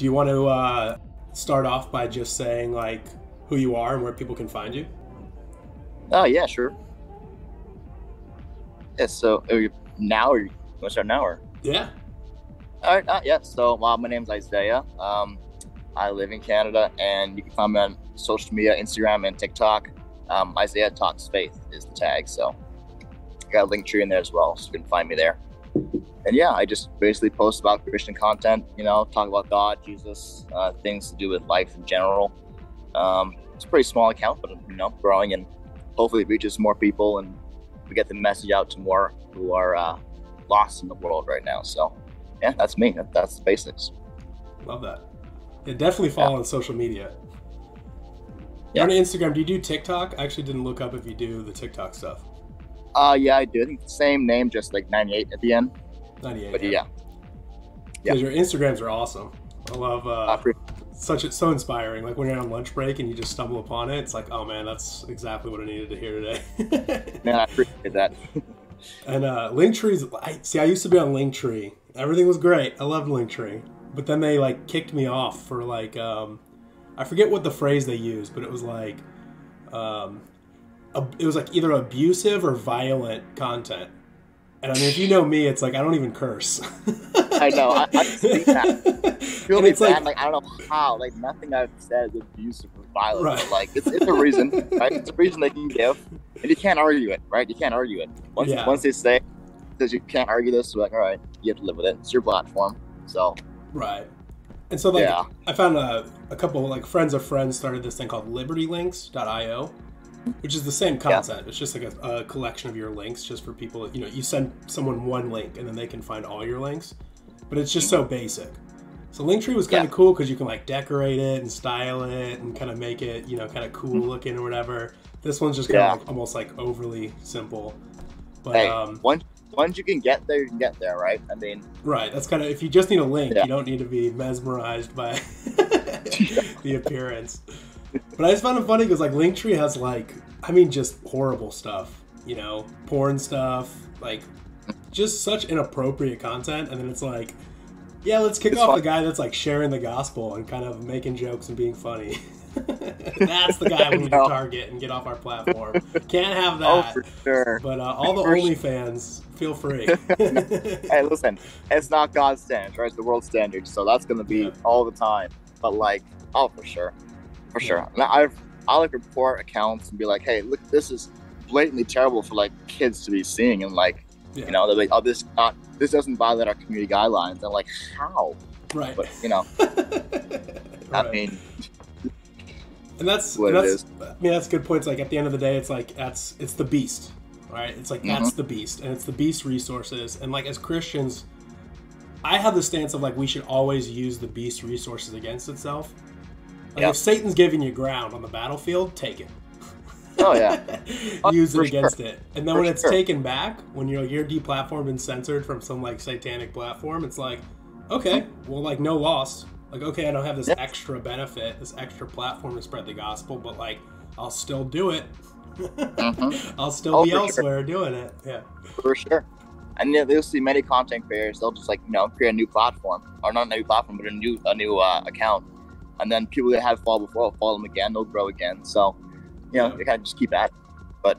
Do you want to uh, start off by just saying like who you are and where people can find you? Oh yeah, sure. Yeah. So are you now, or you want to start now, or? Yeah. All right. Uh, yeah. So uh, my name's Isaiah. Um, I live in Canada, and you can find me on social media, Instagram and TikTok. Um, Isaiah Talks Faith is the tag. So got a link tree in there as well, so you can find me there. And yeah, I just basically post about Christian content. You know, talk about God, Jesus, uh, things to do with life in general. Um, it's a pretty small account, but you know, growing and hopefully it reaches more people and we get the message out to more who are uh, lost in the world right now. So yeah, that's me. That, that's the basics. Love that. Yeah, definitely follow yeah. on social media. Yeah. on Instagram, do you do TikTok? I actually didn't look up if you do the TikTok stuff. Uh, yeah, I do. I think same name, just like 98 at the end. 98. But yeah. Yeah. Your Instagrams are awesome. I love uh, such it's so inspiring. Like when you're on lunch break and you just stumble upon it, it's like, oh man, that's exactly what I needed to hear today. man, I appreciate that. and uh, Linktree's, I see. I used to be on Linktree. Everything was great. I loved Linktree, but then they like kicked me off for like, um, I forget what the phrase they used, but it was like, um, it was like either abusive or violent content. And I mean, if you know me, it's like I don't even curse. I know. I, I see that. Feel me bad. Like, like, I don't know how. Like nothing I've said is abusive or violent. Right. Like it's, it's a reason, right? It's a reason they can give, and you can't argue it, right? You can't argue it. Once yeah. once they say says you can't argue this, you're like, all right, you have to live with it. It's your platform, so. Right. And so like yeah. I found a, a couple like friends of friends started this thing called libertylinks.io which is the same concept. Yeah. It's just like a, a, collection of your links, just for people. You know, you send someone one link, and then they can find all your links. But it's just so basic. So Linktree was kind of yeah. cool because you can like decorate it and style it and kind of make it, you know, kind of cool mm-hmm. looking or whatever. This one's just kind of like, almost like overly simple. But hey, um, once once you can get there, you can get there, right? I mean, right. That's kind of if you just need a link, yeah. you don't need to be mesmerized by the appearance but I just found it funny because like Linktree has like I mean just horrible stuff, you know, porn stuff, like just such inappropriate content, and then it's like, yeah, let's kick it's off fun. the guy that's like sharing the gospel and kind of making jokes and being funny. that's the guy we need to target and get off our platform. Can't have that. Oh, for sure. But uh, all the OnlyFans, feel free. hey, listen, it's not God's standards, right? It's the world standards, so that's gonna be yeah. all the time. But like, oh, for sure for sure. And I've I like report accounts and be like, hey, look, this is blatantly terrible for like kids to be seeing, and like, yeah. you know, they're like, oh, this not this doesn't violate our community guidelines. I'm like, how? Right. But you know, right. I mean. And that's, what and that's I mean that's good points. Like at the end of the day, it's like that's it's the beast, right? It's like that's mm-hmm. the beast, and it's the beast resources. And like as Christians, I have the stance of like we should always use the beast resources against itself like yep. if Satan's giving you ground on the battlefield, take it. Oh yeah. Use it against sure. it. And then For when it's sure. taken back, when you're you're deplatformed and censored from some like satanic platform, it's like, okay, well like no loss. Like okay, I don't have this yep. extra benefit, this extra platform to spread the gospel, but like I'll still do it. mm-hmm. I'll still oh, be elsewhere sure. doing it. Yeah. For sure. And you'll see many content creators. They'll just like you know create a new platform, or not a new platform, but a new a new uh, account, and then people that had fall before will follow them again. They'll grow again. So, you know, you kind of just keep at. It. But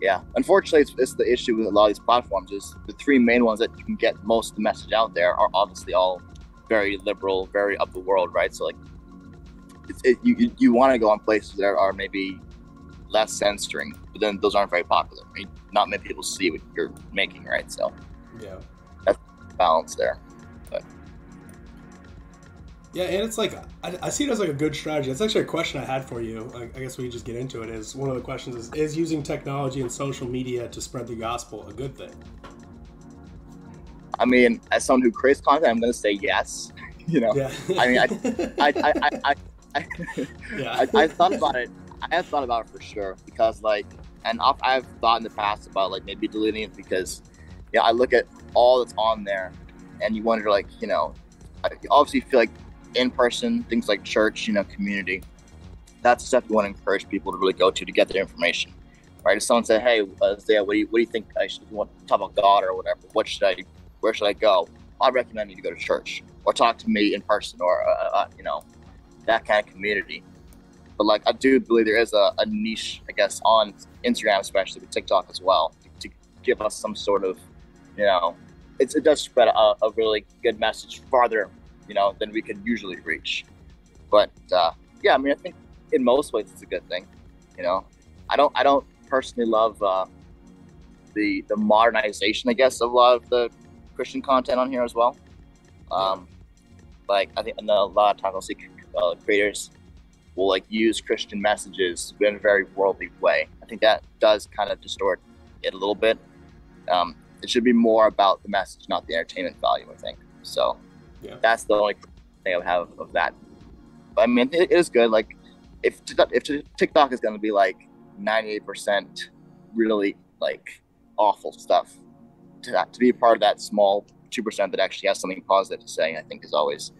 yeah, unfortunately, it's, it's, the issue with a lot of these platforms is the three main ones that you can get most of the message out there are obviously all very liberal, very up the world, right? So like, it's, it, you you, you want to go on places that are maybe less censoring, but then those aren't very popular. I mean, not many people see what you're making, right? So yeah, that's the balance there. Yeah, and it's like I, I, see it as like a good strategy. It's actually a question I had for you. I, I, guess we can just get into it. Is one of the questions is is using technology and social media to spread the gospel a good thing? I mean, as someone who creates content, I'm going to say yes. You know, yeah. I mean, I, I, I, I, I, yeah. I, I thought about it. I have thought about it for sure because like, and I've thought in the past about like maybe deleting it because, yeah, I look at all that's on there, and you wonder like, you know, I obviously feel like in person, things like church, you know, community. That's stuff we want to encourage people to really go to to get their information, right? If someone said, "Hey, Isaiah, what do you what do you think I should want to talk about God or whatever? What should I, where should I go?" I recommend you to go to church or talk to me in person or uh, uh, you know that kind of community. But like I do believe there is a, a niche, I guess, on Instagram, especially with TikTok as well, to, to give us some sort of, you know, it's, it does spread a, a, really good message farther, you know, than we can usually reach. But uh, yeah, I mean, I think in most ways it's a good thing. You know, I don't I don't personally love uh, the the modernization, I guess, of a lot of the Christian content on here as well. Um, like I think a lot of times I'll see uh, creators will like use Christian messages in a very worldly way. I think that does kind of distort it a little bit. Um, it should be more about the message, not the entertainment value. I think so. Yeah. That's the only thing I would have of that. But I mean, it is good. Like if if TikTok is going to be like 98% really like awful stuff, to that, to be a part of that small 2% that actually has something positive to say, I think is always,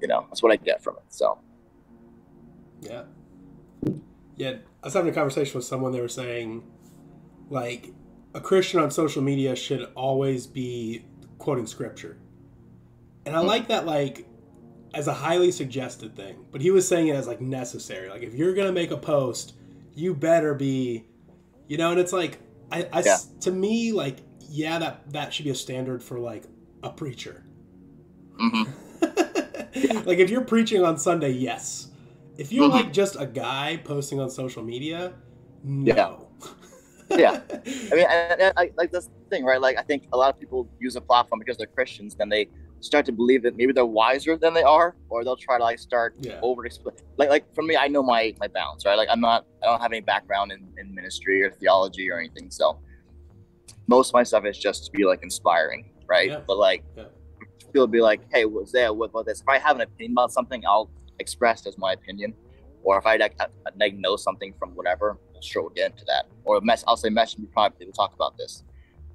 you know, that's what I get from it. So, yeah. Yeah. I was having a conversation with someone, they were saying, like, a Christian on social media should always be quoting scripture. And I like that, like, as a highly suggested thing, but he was saying it as like necessary. Like if you're gonna make a post, you better be, you know. And it's like, I, I yeah. to me, like, yeah, that that should be a standard for like a preacher. Mm-hmm. like if you're preaching on Sunday, yes. If you're mm-hmm. like just a guy posting on social media, no. Yeah. yeah. I mean, I, I, like this thing, right? Like I think a lot of people use a platform because they're Christians, then they start to believe that maybe they're wiser than they are, or they'll try to like start yeah. over explain. Like like for me, I know my my bounds, right? Like I'm not I don't have any background in, in ministry or theology or anything, so most of my stuff is just to be like inspiring, right? Yeah. But like yeah. people be like, hey, what's there? What about this? If I have an opinion about something, I'll express as my opinion, or if I like, uh, uh, like know something from whatever, I'll sure we'll get into that. Or mess, I'll say message me privately to talk about this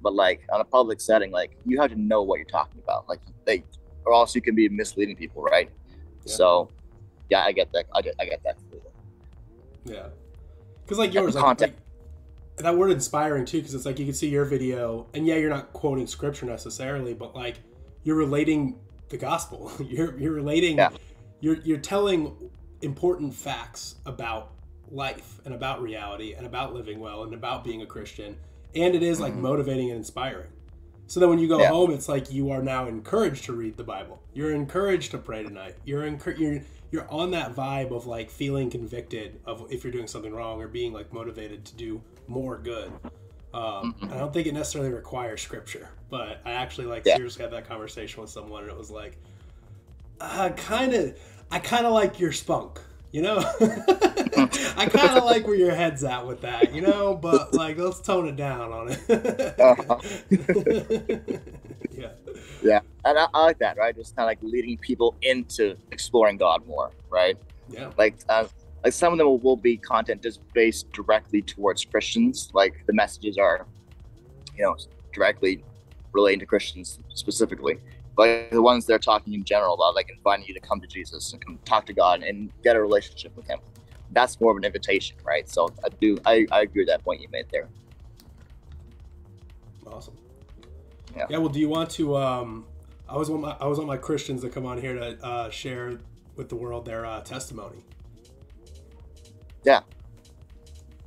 but like on a public setting, like you have to know what you're talking about, like they, or else you can be misleading people, right? Yeah. So, yeah, I get that. I get, I get that. Yeah, because like yours, like, like, that word inspiring too, because it's like you can see your video, and yeah, you're not quoting scripture necessarily, but like you're relating the gospel. you're you're relating. Yeah. You're you're telling important facts about life and about reality and about living well and about being a Christian and it is like mm-hmm. motivating and inspiring. So then when you go yeah. home, it's like you are now encouraged to read the Bible. You're encouraged to pray tonight. You're encouraged. You're you're on that vibe of like feeling convicted of if you're doing something wrong or being like motivated to do more good. Um, mm-hmm. I don't think it necessarily requires scripture, but I actually like yeah. seriously had that conversation with someone, and it was like, I kind of, I kind of like your spunk. You know, I kind of like where your head's at with that, you know, but like let's tone it down on it. uh-huh. yeah. Yeah. And I, I, like that, right? Just kind of like leading people into exploring God more, right? Yeah. Like, uh, like some of them will, will be content just based directly towards Christians. Like the messages are, you know, directly relating to Christians specifically but the ones they're talking in general about, like inviting you to come to Jesus and come talk to God and get a relationship with Him. That's more of an invitation, right? So I do, I, I agree with that point you made there. Awesome. Yeah. Yeah. Well, do you want to? Um, I was on my I was on my Christians that come on here to uh, share with the world their uh, testimony. Yeah.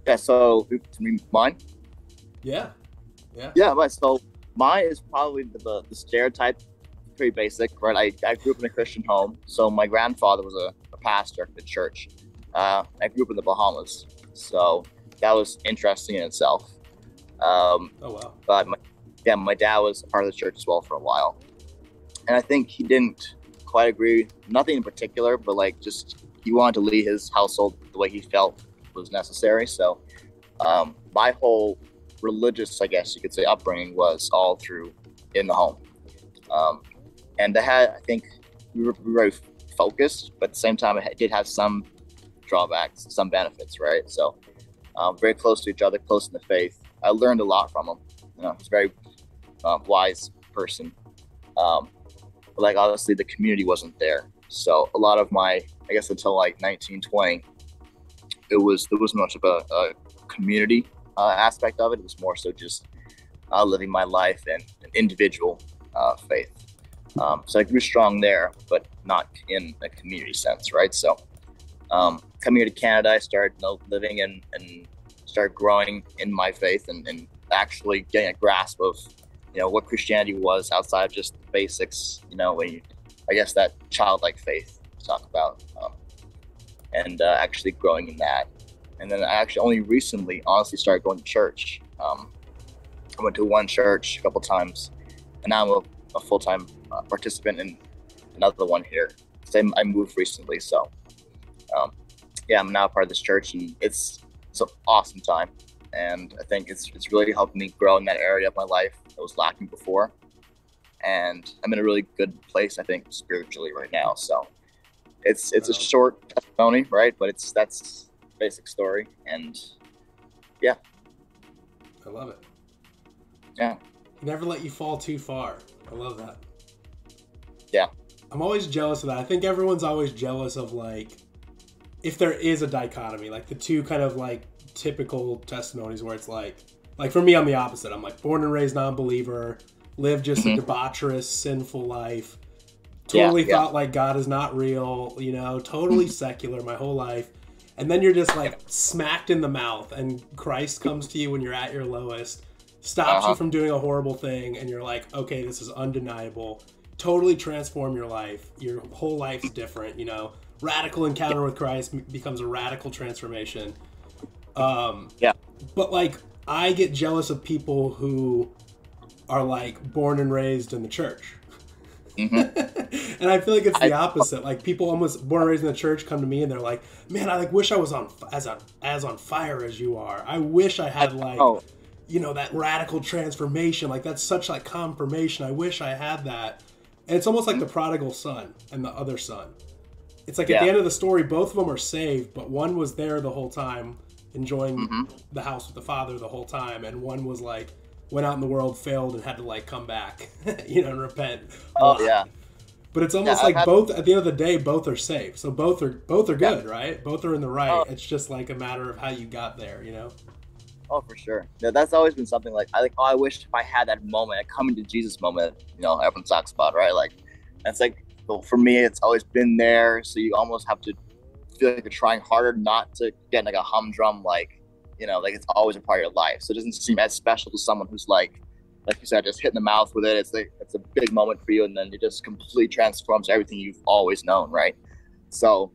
Yeah. So mine. Yeah. Yeah. Yeah. Right. So mine is probably the, the, the stereotype pretty basic, right? I, I grew up in a Christian home. So my grandfather was a, a pastor at the church. Uh, I grew up in the Bahamas. So that was interesting in itself. Um, oh, wow. But my, yeah, my dad was part of the church as well for a while. And I think he didn't quite agree, nothing in particular, but like just he wanted to lead his household the way he felt was necessary. So um, my whole religious, I guess you could say, upbringing was all through in the home. Um, and they had I think we were, very focused, but at the same time it did have some drawbacks, some benefits, right? So um, very close to each other, close in the faith. I learned a lot from him. You know, he's a very uh, wise person. Um, but like obviously the community wasn't there, so a lot of my I guess until like 1920, it was there wasn't much of a, a community uh, aspect of it. It was more so just uh, living my life and an individual uh, faith. Um, so I grew strong there, but not in a community sense, right? So um, coming here to Canada, I started you know, living and, and started growing in my faith and, and actually getting a grasp of you know what Christianity was outside of just the basics. You know, you, I guess that childlike faith talk about, um, and uh, actually growing in that. And then I actually only recently, honestly, started going to church. Um, I went to one church a couple times, and now I'm a, a full time uh, participant in another one here. Same, I moved recently, so um, yeah, I'm now part of this church, and it's it's an awesome time. And I think it's it's really helped me grow in that area of my life that was lacking before. And I'm in a really good place, I think, spiritually right now. So it's it's a short testimony, right? But it's that's basic story, and yeah, I love it. Yeah, never let you fall too far. I love that. Yeah, I'm always jealous of that. I think everyone's always jealous of like if there is a dichotomy, like the two kind of like typical testimonies where it's like, like for me, I'm the opposite. I'm like born and raised non-believer, live just mm-hmm. a debaucherous, sinful life. Totally yeah, thought yeah. like God is not real, you know, totally mm-hmm. secular my whole life. And then you're just like smacked in the mouth, and Christ comes to you when you're at your lowest, stops uh-huh. you from doing a horrible thing, and you're like, okay, this is undeniable. Totally transform your life. Your whole life's different, you know radical encounter with Christ becomes a radical transformation. Um, yeah. But like, I get jealous of people who are like born and raised in the church. Mm-hmm. and I feel like it's the opposite. Like people almost born and raised in the church come to me and they're like, "Man, I like wish I was on as on as on fire as you are. I wish I had like, oh. You know, that radical transformation. Like that's such like confirmation. I wish I had that." And it's almost like mm-hmm. the prodigal son and the other son. It's like yeah. at the end of the story, both of them are saved, but one was there the whole time, enjoying mm-hmm. the house with the father the whole time, and one was like went out in the world, failed, and had to like come back, you know, and repent. Oh yeah. But it's almost yeah, like had... both at the end of the day, both are safe. So both are both are good, yeah. right? Both are in the right. Oh. It's just like a matter of how you got there, you know. Oh, for sure. Yeah, that's always been something like I like. Oh, I wish if I had that moment, a coming to Jesus moment. You know, everyone talks about, right? Like, it's like but for me, it's always been there. So you almost have to feel like you're trying harder not to get like a humdrum, like, you know, like it's always a part of your life. So it doesn't seem as special to someone who's like, like you said, just hitting the mouth with it. It's like, it's a big moment for you. And then it just completely transforms everything you've always known. Right. So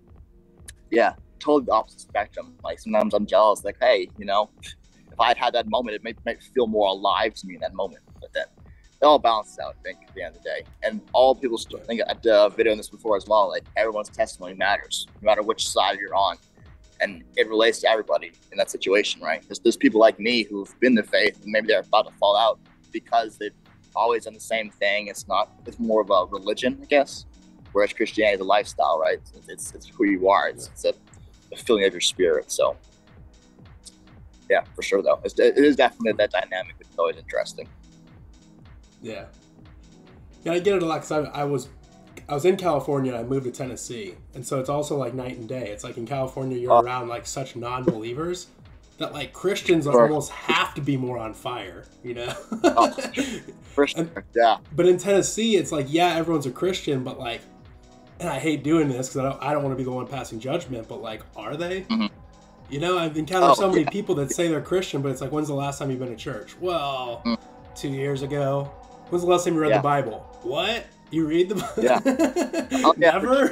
yeah, totally the opposite spectrum. Like sometimes I'm jealous, like, hey, you know, if I'd had that moment, it might, might feel more alive to me in that moment. But then it all balances out, I think, at the end of the day. And all people, I think I did a video on this before as well, like everyone's testimony matters, no matter which side you're on. And it relates to everybody in that situation, right? There's, there's people like me who've been the faith and maybe they're about to fall out because they've always done the same thing. It's not, it's more of a religion, I guess. Whereas Christianity is a lifestyle, right? It's, it's, it's who you are, it's, it's a, a, feeling of your spirit. So, yeah, for sure, though. It's, it is definitely that dynamic. It's always interesting. Yeah. Yeah, I get it a lot because I, I was I was in California. and I moved to Tennessee, and so it's also like night and day. It's like in California, you're oh. around like such non-believers that like Christians sure. almost have to be more on fire, you know? oh, and, yeah. But in Tennessee, it's like yeah, everyone's a Christian, but like, and I hate doing this because I don't, I don't want to be the one passing judgment, but like, are they? Mm-hmm. You know, I've encountered oh, so many yeah. people that say they're Christian, but it's like, when's the last time you've been to church? Well, mm. two years ago. When's the last time you read yeah. the Bible? What? You read the Bible? Yeah. oh, Never.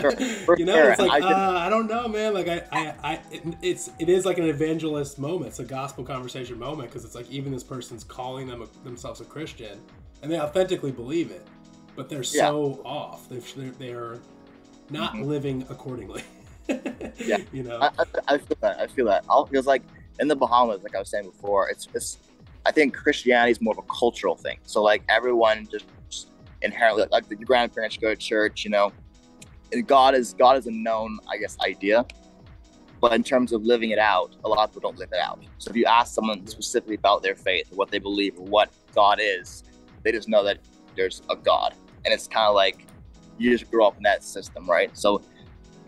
Sure. you know, sure. it's like I, uh, I, don't know, man. Like I, I, I it, it's it is like an evangelist moment. It's a gospel conversation moment because it's like even this person's calling them a, themselves a Christian, and they authentically believe it, but they're so off. They're they're not mm-hmm. living accordingly. yeah. You know. I, I, I, feel that. I feel that. I'll, because like in the Bahamas, like I was saying before, it's it's I think Christianity is more of a cultural thing. So like everyone just, just inherently like the grandparents go to church, you know. And God is God is a known, I guess, idea. But in terms of living it out, a lot of people don't live it out. So if you ask someone specifically about their faith, what they believe, or what God is, they just know that there's a God. And it's kind of like you just grew up in that system, right? So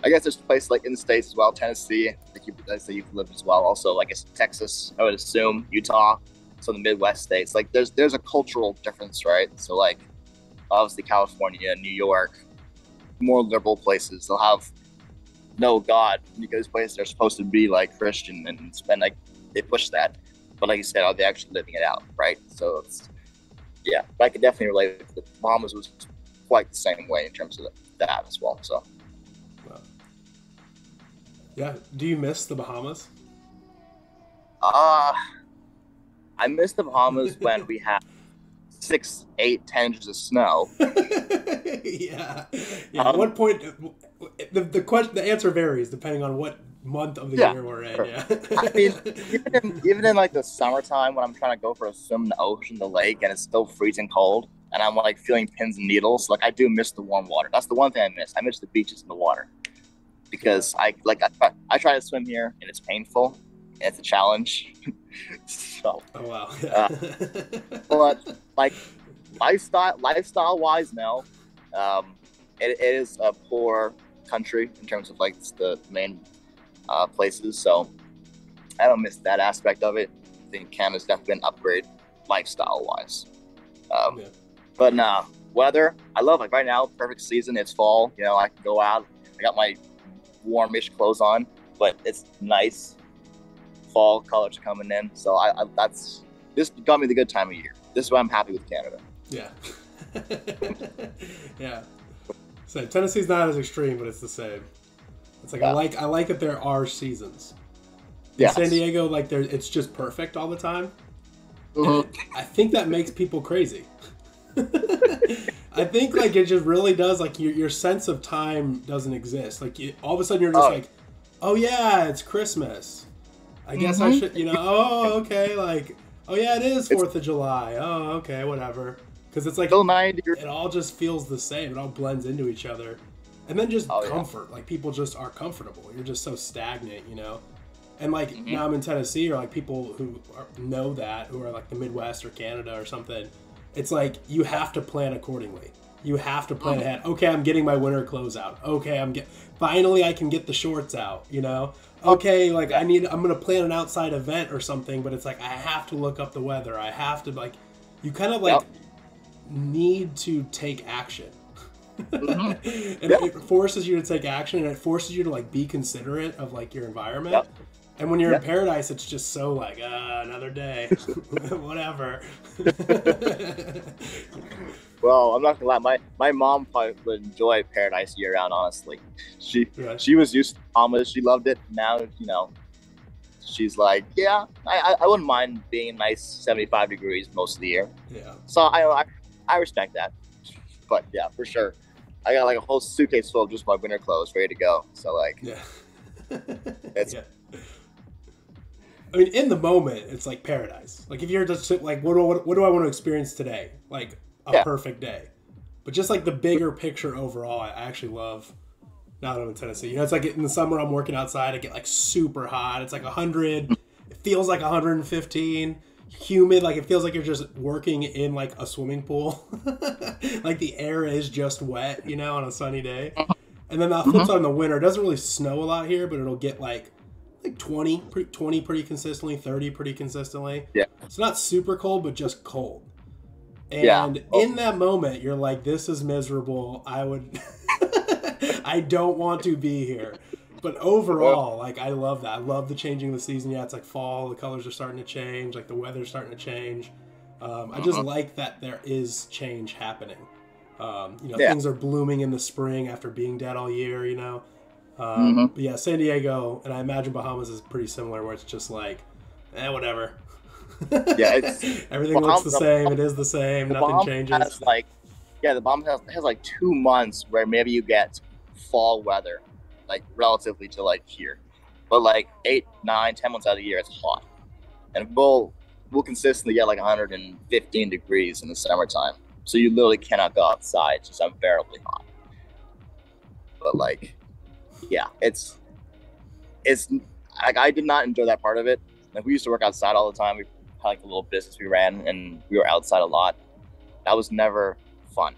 I guess there's places like in the States as well, Tennessee, like you, that you've lived as well. Also, I guess Texas, I would assume, Utah, some of the Midwest states. Like there's there's a cultural difference, right? So like obviously California, New York, more liberal places, they'll have no God because places are supposed to be like Christian and spend like they push that. But like you said, are they actually living it out, right? So it's yeah, but I could definitely relate. The Bahamas was quite the same way in terms of that as well. So yeah, do you miss the Bahamas? Uh I miss the Bahamas when we had six, eight, ten inches of snow. yeah. Yeah. Um, at what point the the question the answer varies depending on what month of the yeah, year we're in. Sure. Yeah. I mean, even in, even in like the summertime when I'm trying to go for a swim in the ocean, the lake, and it's still freezing cold, and I'm like feeling pins and needles. Like I do miss the warm water. That's the one thing I miss. I miss the beaches and the water because I like I try, I try to swim here and it's painful. And it's a challenge. so. Oh wow. uh, but like lifestyle lifestyle wise, no. Um, it, it is a poor country in terms of like the main uh, places. So I don't miss that aspect of it. I think Canada's definitely an upgrade lifestyle wise. Um, yeah. But nah, weather, I love like right now, perfect season. It's fall. You know, I can go out. I got my warmish clothes on, but it's nice. Fall colors coming in. So I, I that's this got me the good time of year. This is why I'm happy with Canada. Yeah. yeah. So Tennessee's not as extreme, but it's the same. It's like yeah. I like I like that there are seasons. Yeah. San Diego, like there, it's just perfect all the time. Mm-hmm. I think that makes people crazy. I think like it just really does like your, your sense of time doesn't exist. Like you, all of a sudden you're just oh. like, oh yeah, it's Christmas. I mm-hmm. guess I mm-hmm. should, you know. Oh okay, like oh yeah, it is Fourth of July. Oh okay, whatever. Because it's like it all just feels the same. It all blends into each other, and then just oh, comfort. Yeah. Like people just are comfortable. You're just so stagnant, you know. And like mm-hmm. now I'm in Tennessee, or like people who are, know that, who are like the Midwest or Canada or something. It's like you have to plan accordingly. You have to plan mm-hmm. ahead. Okay, I'm getting my winter clothes out. Okay, I'm get finally I can get the shorts out. You know. Okay, like I need I'm gonna plan an outside event or something, but it's like I have to look up the weather. I have to like you kind of like. Yep need to take action. Mm-hmm. and it forces you to take action and it forces you to like be considerate of like your environment. Yep. And when you're yep. in paradise, it's just so like uh, another day, whatever. well, I'm not gonna lie. My my mom probably would enjoy paradise year round. Honestly, she right. she was used to Bahamas. She loved it. Now you know, she's like, yeah, I I wouldn't mind being nice 75 degrees most of the year. Yeah. So I I I respect that. But yeah, for sure. I got like a whole suitcase full of just my winter clothes ready to go. So like, yeah, it's. Yeah. I mean, in the moment, it's like paradise. Like if you're just like, what do I, what do I want to experience today? Like a yeah. perfect day. But just like the bigger picture overall, I actually love. Now that I'm in Tennessee, you know, it's like in the summer I'm working outside. I get like super hot. It's like 100. It feels like 115 humid like it feels like you're just working in like a swimming pool like the air is just wet you know on a sunny day and then that flips mm-hmm. on the winter it doesn't really snow a lot here but it'll get like like 20 20 pretty consistently 30 pretty consistently yeah it's not super cold but just cold and yeah. oh. in that moment you're like this is miserable i would i don't want to be here but overall, like I love that. I love the changing of the season. Yeah, it's like fall. The colors are starting to change. Like the weather's starting to change. Um, I just uh-huh. like that there is change happening. Um, you know, yeah. things are blooming in the spring after being dead all year. You know, um, mm-hmm. but yeah, San Diego and I imagine Bahamas is pretty similar, where it's just like, eh, whatever. yeah, it's, everything Bahamas, looks the same. It is the same. The Nothing Bahamas changes. Has like, yeah, the Bahamas has, has like two months where maybe you get fall weather like relatively to like here. But like eight, nine, ten months out of the year, it's hot, and we'll we'll consistently get like 115 degrees in the summertime. So you literally cannot go outside; it's just unbearably hot. But like, yeah, it's it's like I did not enjoy that part of it. Like we used to work outside all the time. We had like a little business we ran, and we were outside a lot. That was never fun.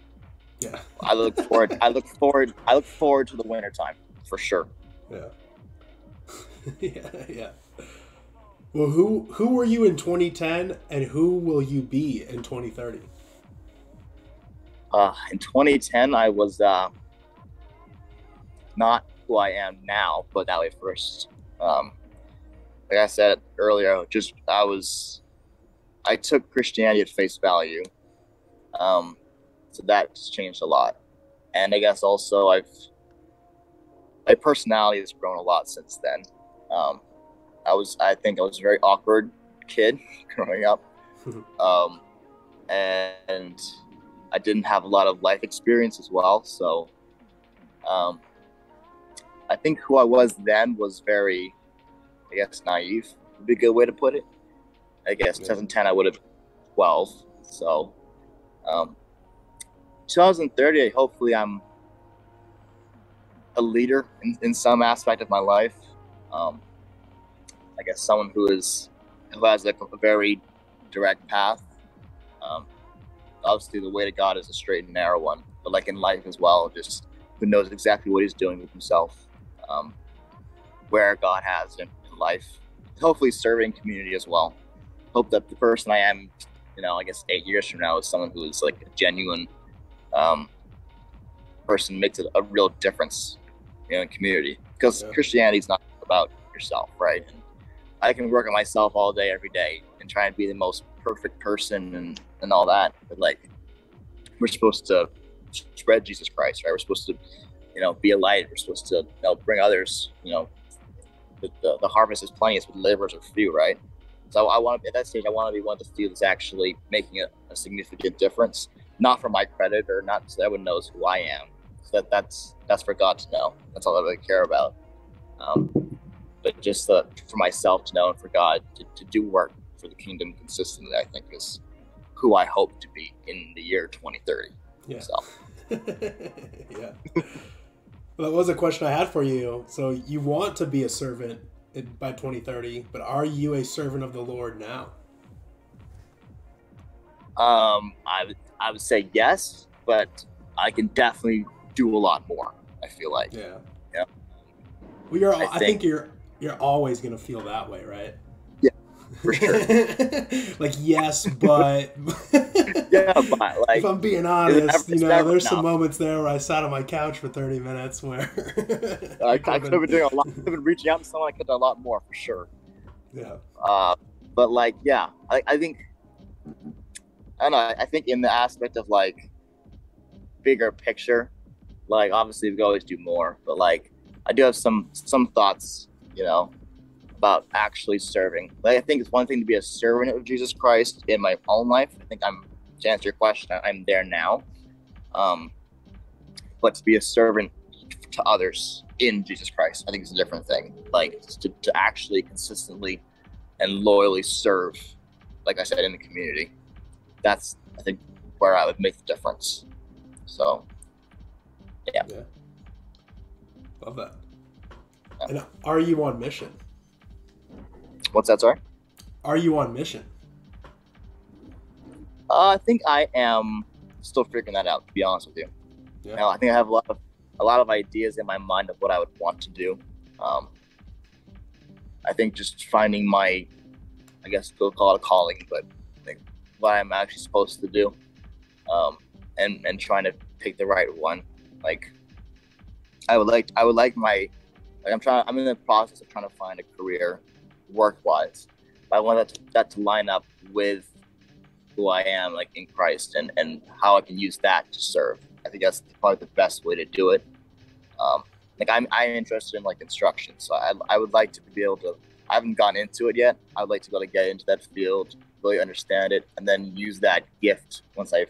Yeah. I look forward. I look forward. I look forward to the winter time for sure. Yeah. yeah, yeah. Well, who who were you in 2010, and who will you be in 2030? Uh, in 2010, I was uh, not who I am now, but that way first. Um, like I said earlier, just I was, I took Christianity at face value. Um, so that's changed a lot. And I guess also I've, my personality has grown a lot since then. Um, I was, I think I was a very awkward kid growing up. um, and I didn't have a lot of life experience as well. So, um, I think who I was then was very, I guess, naive would be a good way to put it. I guess yeah. 2010 I would have 12. So, um, 2030, hopefully I'm a leader in, in some aspect of my life. Um, I guess someone who is who has like a very direct path. Um, obviously, the way to God is a straight and narrow one, but like in life as well, just who knows exactly what he's doing with himself um, where God has in, in life. Hopefully, serving community as well. Hope that the person I am, you know, I guess eight years from now is someone who is like a genuine um, person, makes a, a real difference you know, in community. Because yeah. Christianity is not about yourself, right? And I can work on myself all day, every day, and try and be the most perfect person and, and all that. But like, we're supposed to spread Jesus Christ, right? We're supposed to you know, be a light. We're supposed to, you know, bring others. You know, the, the, the harvest is plenty, but laborers are few, right? So I want to at that stage. I want to be one of the few that's actually making a, a significant difference, not for my credit or not so that everyone knows who I am. So that that's that's for God to know. That's all I really care about. Um, but just uh, for myself to know and for God to, to do work for the kingdom consistently, I think is who I hope to be in the year 2030. Yeah. So. yeah. Well, that was a question I had for you. So you want to be a servant by 2030, but are you a servant of the Lord now? Um, I would I would say yes, but I can definitely do a lot more. I feel like. Yeah. Yeah. Well, you're. I, I think, think you're you're always gonna feel that way, right? For sure. like yes, but yeah, but like if I'm being honest, you know, there's some moments there where I sat on my couch for 30 minutes where I, I could have been doing a lot. I've been reaching out to someone. I could have done a lot more for sure. Yeah. Uh, but like, yeah, I, I think I don't know. I think in the aspect of like bigger picture, like obviously we can always do more, but like I do have some some thoughts, you know, about actually serving. Like, I think it's one thing to be a servant of Jesus Christ in my own life. I think I'm to answer your question, I'm there now. Um, but to be a servant to others in Jesus Christ, I think it's a different thing. Like to, to actually consistently and loyally serve, like I said, in the community. That's I think where I would make the difference. So, yeah. yeah. Love that. Yeah. And are you on mission? What's that? Sorry. Are you on mission? Uh, I think I am still figuring that out. To be honest with you, yeah. Now, I think I have a lot of a lot of ideas in my mind of what I would want to do. Um, I think just finding my, I guess we'll call it a calling, but like what I'm actually supposed to do, um, and and trying to pick the right one. Like, I would like I would like my, like I'm trying I'm in the process of trying to find a career work wise. But I want that to, that to line up with who I am, like in Christ, and and how I can use that to serve. I think that's probably the best way to do it. Um, like I'm I'm interested in like instruction, so I I would like to be able to. I haven't gone into it yet. I would like to be able to get into that field, really understand it, and then use that gift once I've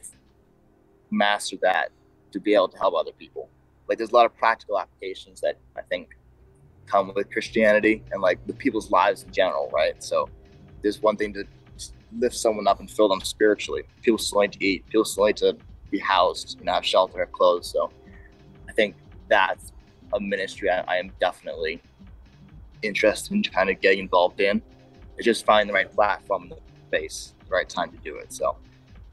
mastered that to be able to help other people. Like there's a lot of practical applications that I think come with Christianity and like the people's lives in general, right? So there's one thing to lift someone up and fill them spiritually. People still need to eat. People still need to be housed and have shelter and clothes. So I think that's a ministry I, I am definitely interested in kind of getting involved in. It's just finding the right platform, the space, the right time to do it. So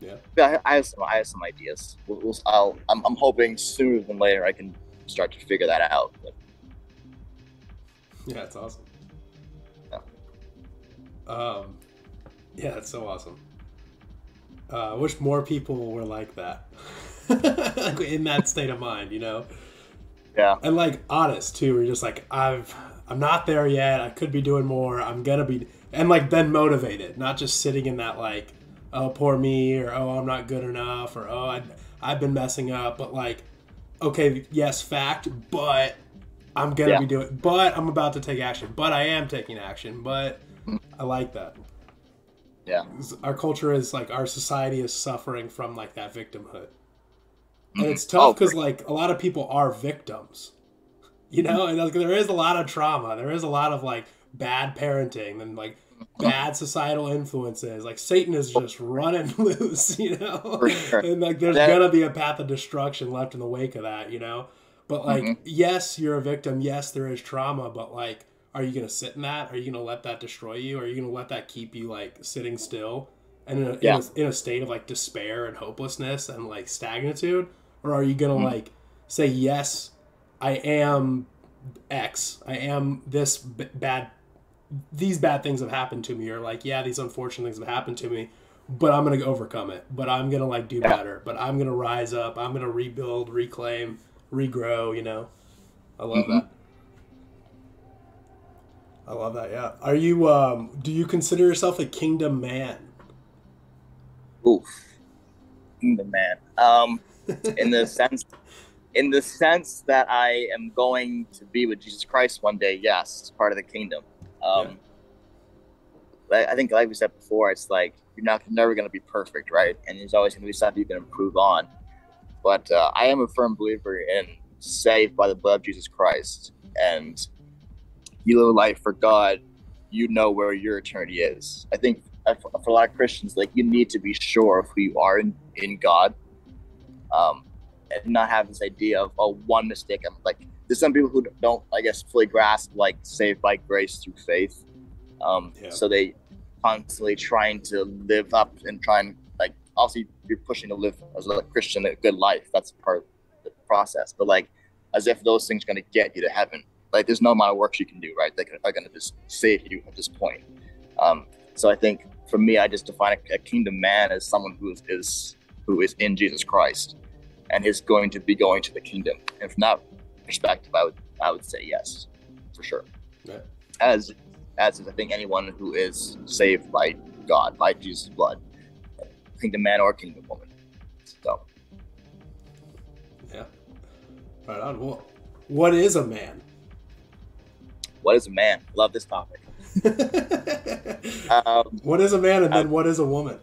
yeah, I, I have some I have some ideas. We'll, we'll, I'll, I'm, I'm hoping sooner than later I can start to figure that out. But yeah, it's awesome. Yeah. Um, yeah, it's so awesome. Uh, I wish more people were like that. like in that state of mind, you know. Yeah. And like honest too, we're just like I've I'm not there yet. I could be doing more. I'm gonna be and like then motivated, not just sitting in that like oh poor me or oh I'm not good enough or oh I I've been messing up, but like okay yes fact, but I'm gonna Yeah. be doing, but I'm about to take action, but I am taking action, but I like that. Yeah. Our culture is like our society is suffering from like that victimhood and Mhm. it's Oh, tough because like a lot of people are victims you know and like, there is a lot of trauma there is a lot of like bad parenting and like bad societal influences like satan is just running loose you know sure. and like there's That- gonna be a path of destruction left in the wake of that you know but like Mhm. yes you're a victim yes there is trauma but like are you gonna sit in that are you gonna let that destroy you are you gonna let that keep you like sitting still and in a, Yeah. in, a, in a state of like despair and hopelessness and like stagnitude or are you gonna Mhm. like say yes i am x i am this b- bad these bad things have happened to me or like yeah these unfortunate things have happened to me but i'm gonna overcome it but i'm gonna like do Yeah. better but i'm gonna rise up i'm gonna rebuild reclaim regrow you know i love Mhm. that i love that yeah are you um do you consider yourself a kingdom man Oof. The man. Um, in the sense, in the sense that I am going to be with Jesus Christ one day. Yes, it's part of the kingdom. Um, I I think, like we said before, it's like you're not never going to be perfect, right? And there's always going to be stuff you can improve on. But uh, I am a firm believer in saved by the blood of Jesus Christ, and you live a life for God. You know where your eternity is. I think for a lot of Christians, like you need to be sure of who you are in, in God, um, and not have this idea of oh one mistake. I'm like there's some people who don't, I guess, fully grasp like saved by grace through faith. Um, Yeah. So they constantly trying to live up and try and obviously you're pushing to live as a Christian a good life. That's part of the process. But like as if those things are going to get you to heaven. Like there's no amount of works you can do, right? They are going to just save you at this point. Um, so I think for me, I just define a, a kingdom man as someone who is, is who is in Jesus Christ and is going to be going to the kingdom. And from that perspective, I would I would say yes, for sure. Yeah. As as is I think anyone who is saved by God, by Jesus' blood, kingdom man or kingdom woman. So yeah right on well what is a man what is a man? Love this topic. Um, what is a man and then what is a woman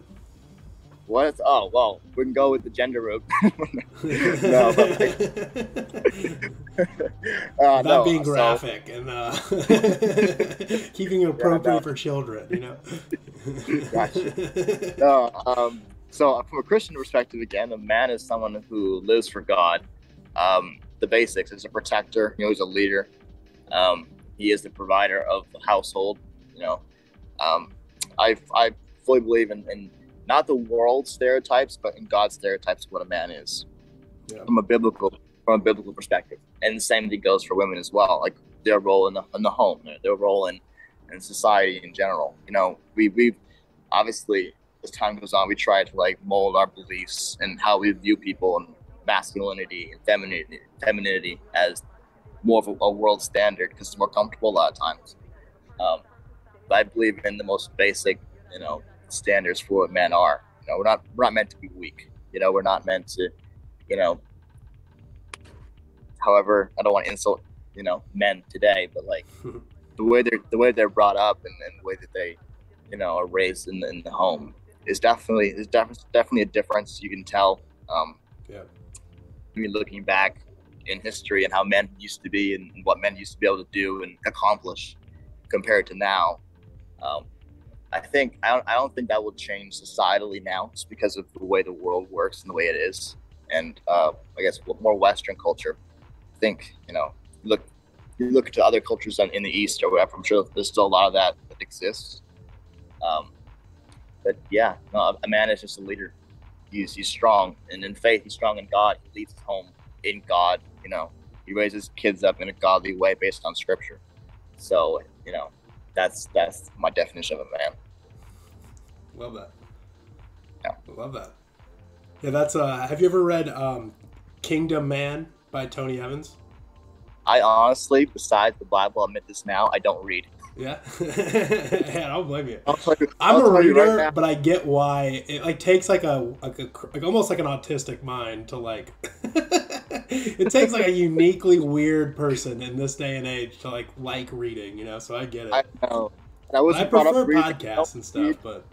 what oh well, we can go with the gender route. no, like, uh, Not no, being so- graphic and uh, keeping it appropriate no. for children, you know. Gotcha. No, um, so from a Christian perspective, again, a man is someone who lives for God. Um, the basics is a protector. You know, he's a leader. Um, he is the provider of the household. You know, um, I I fully believe in, in not the world stereotypes, but in God's stereotypes of what a man is Yeah. from a biblical from a biblical perspective. And the same thing goes for women as well, like their role in the in the home, their role in in society in general. You know, we we obviously as time goes on, we try to like mold our beliefs and how we view people and masculinity and femininity, femininity as more of a, a world standard because it's more comfortable a lot of times. Um, but I believe in the most basic, you know, standards for what men are. You know, we're not we're not meant to be weak. You know, we're not meant to, you know. However, I don't want to insult, you know, men today, but like the way they're the way they're brought up and, and the way that they, you know, are raised in the, in the home is definitely is definitely definitely a difference. You can tell. Um, Yeah. I mean, looking back in history and how men used to be and what men used to be able to do and accomplish compared to now. Um, I think I don't, I don't think that will change societally now, just because of the way the world works and the way it is, and uh, I guess more Western culture. I think you know, look you look to other cultures in the East or whatever. I'm sure there's still a lot of that that exists. Um, but yeah, no, a man is just a leader. He's he's strong, and in faith, he's strong in God. He leads his home in God. You know, he raises kids up in a godly way based on Scripture. So you know, that's that's my definition of a man. Love that. Yeah. Love that. Yeah, that's uh have you ever read um Kingdom Man by Tony Evans? I honestly, besides the Bible, I admit this now, I don't read. Yeah, yeah, I don't blame you. I'll you- I'm a you right reader, but I get why it like takes like a like a like almost like an autistic mind to like. it takes like a uniquely weird person in this day and age to like like reading, you know. So I get it. I I, know. And I wasn't prefer podcasts and stuff, but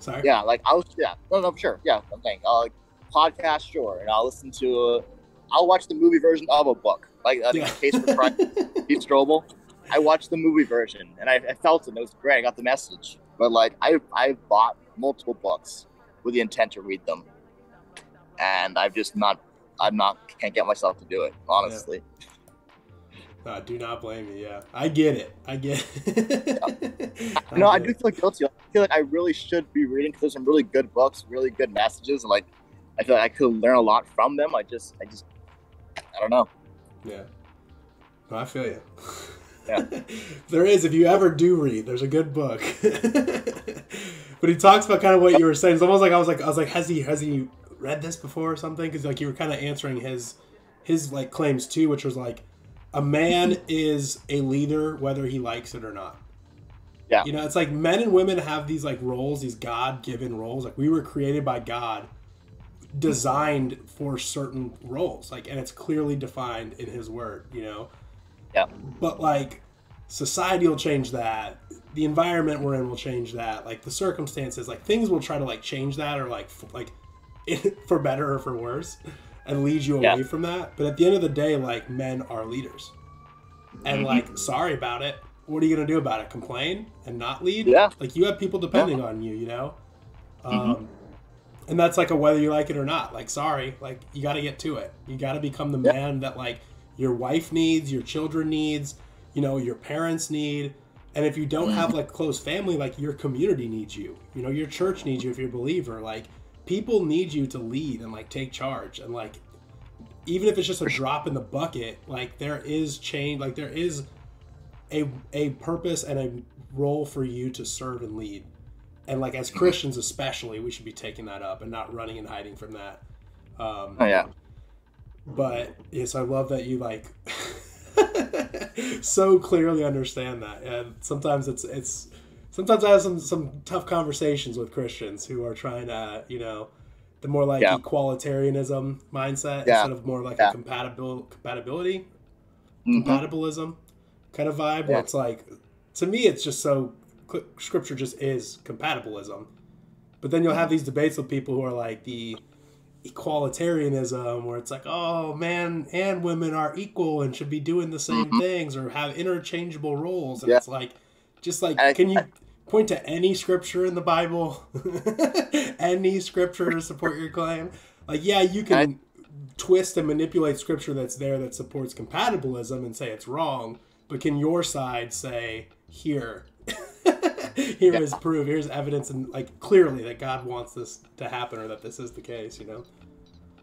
sorry. Yeah, like I was. Yeah, no, no, sure. Yeah, I'm saying, uh, like podcast, sure, and I'll listen to. Uh, I'll watch the movie version of a book, like uh, Yeah. Case for Christ, Pete Strobel. I watched the movie version, and I, I felt it. It was great. I got the message. But like, I I bought multiple books with the intent to read them, and I've just not. I'm not. Can't get myself to do it. Honestly. Uh, do not blame me. Yeah, I get it. I get. It. No, I get do it. feel guilty. I feel like I really should be reading because there's some really good books, really good messages, and like I feel like I could learn a lot from them. I just, I just, I don't know. Yeah. No, I feel you. Yeah. there is, if you ever do read, there's a good book. but he talks about kind of what you were saying. It's almost like I was like, I was like, has he has he read this before or something? Because like you were kind of answering his his like claims too, which was like, a man is a leader whether he likes it or not. Yeah. You know, it's like men and women have these like roles, these God given roles. Like we were created by God, designed for certain roles. Like, and it's clearly defined in His Word. You know. Yeah. But like, society will change that. The environment we're in will change that. Like the circumstances, like things will try to like change that or like like for better or for worse, and lead you Yeah. away from that. But at the end of the day, like men are leaders, and Mhm. like sorry about it. What are you gonna do about it? Complain and not lead? Yeah. Like you have people depending on you, you know. Mm-hmm. Um, and that's like a whether you like it or not. Like sorry, like you got to get to it. You got to become the Yeah. man that like your wife needs, your children needs, you know, your parents need. And if you don't have like close family, like your community needs you. You know, your church needs you if you're a believer. Like people need you to lead and like take charge and like even if it's just a drop in the bucket, like there is change, like there is a a purpose and a role for you to serve and lead. And like as Christians especially, we should be taking that up and not running and hiding from that. Um, Oh yeah, but yes, I love that you like so clearly understand that. And sometimes it's it's sometimes I have some some tough conversations with Christians who are trying to you know the more like Yeah. equalitarianism mindset Yeah. instead of more like Yeah. a compatible compatibility Mhm. compatibilism kind of vibe where it's like to me it's just so scripture just is compatibilism but then you'll have these debates with people who are like the equalitarianism where it's like oh man and women are equal and should be doing the same Mhm. things or have interchangeable roles and Yeah. it's like just like I- can you point to any scripture in the bible any scripture to support your claim like yeah you can twist and manipulate scripture that's there that supports compatibilism and say it's wrong, but can your side say here, here is proof, here's evidence, and like clearly that God wants this to happen or that this is the case, you know?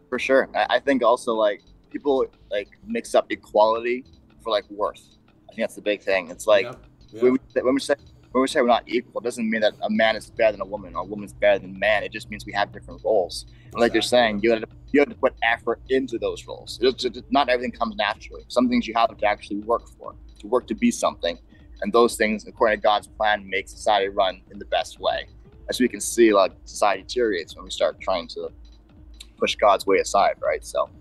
for sure. I, I think also like people like mix up equality for like worth. I think that's the big thing. It's like Yeah. Yeah. when, we, when we say when we say we're not equal, it doesn't mean that a man is better than a woman or a woman's better than a man. It just means we have different roles. And like you're saying, you have, to, you have to put effort into those roles. It's not everything comes naturally. Some things you have to actually work for, to work to be something. And those things, according to God's plan, make society run in the best way. As we can see, like society deteriorates when we start trying to push God's way aside, right? So,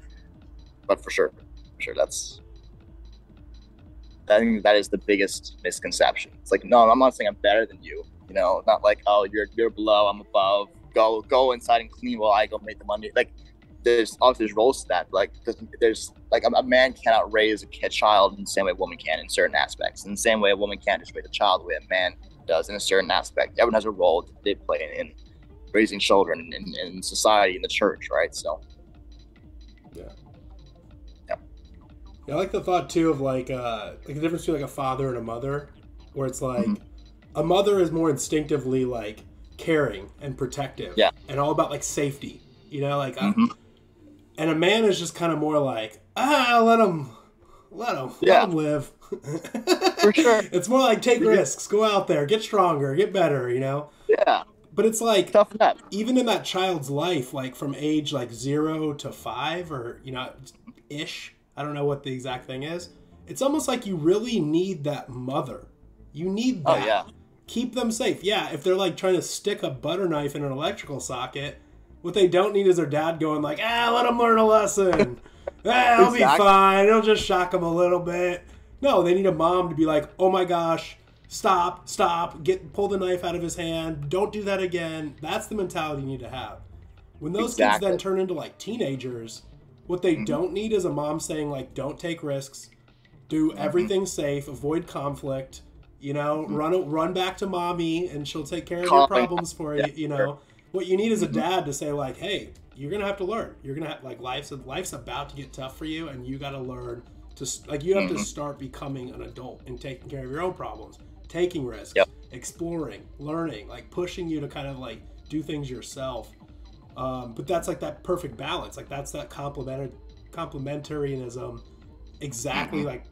but for sure, for sure, that's I think that is the biggest misconception. It's like, no, I'm not saying I'm better than you. You know, not like, oh, you're you're below, I'm above. Go go inside and clean while I go make the money. Like, there's obviously there's roles to that. Like, there's, there's like a, a man cannot raise a child in the same way a woman can in certain aspects. In the same way a woman can't just raise a child the way a man does in a certain aspect. Everyone has a role that they play in, in raising children in, in society in the church, right? So Yeah, I like the thought too of like uh like the difference between like a father and a mother, where it's like Mhm. a mother is more instinctively like caring and protective, Yeah. and all about like safety, you know, like uh, Mhm. and a man is just kind of more like ah let him let him Yeah. let him live. For sure. it's more like take risks, go out there, get stronger, get better, you know. yeah, But it's like even in that child's life, like from age like zero to five, or you know, ish. I don't know what the exact thing is. It's almost like you really need that mother. You need that. Oh yeah. Keep them safe. Yeah, if they're like trying to stick a butter knife in an electrical socket, what they don't need is their dad going like, "Ah, let them learn a lesson. ah, it'll Exactly. be fine. It'll just shock them a little bit." No, they need a mom to be like, "Oh my gosh, stop, stop, get pull the knife out of his hand. Don't do that again." That's the mentality you need to have. When those kids then turn into like teenagers, what they mm-hmm. don't need is a mom saying like, "Don't take risks, do mm-hmm. everything safe, avoid conflict." You know, mm-hmm. run run back to mommy, and she'll take care of your problems for you. Yeah, You know, sure. what you need is a dad to say like, "Hey, you're gonna have to learn. You're gonna have like life's life's about to get tough for you, and you got to learn to like you have to Mhm. start becoming an adult and taking care of your own problems, taking risks, Yep. exploring, learning, like pushing you to kind of like do things yourself. Um, but that's like that perfect balance. Like that's that complementary complementarianism, exactly Mhm. like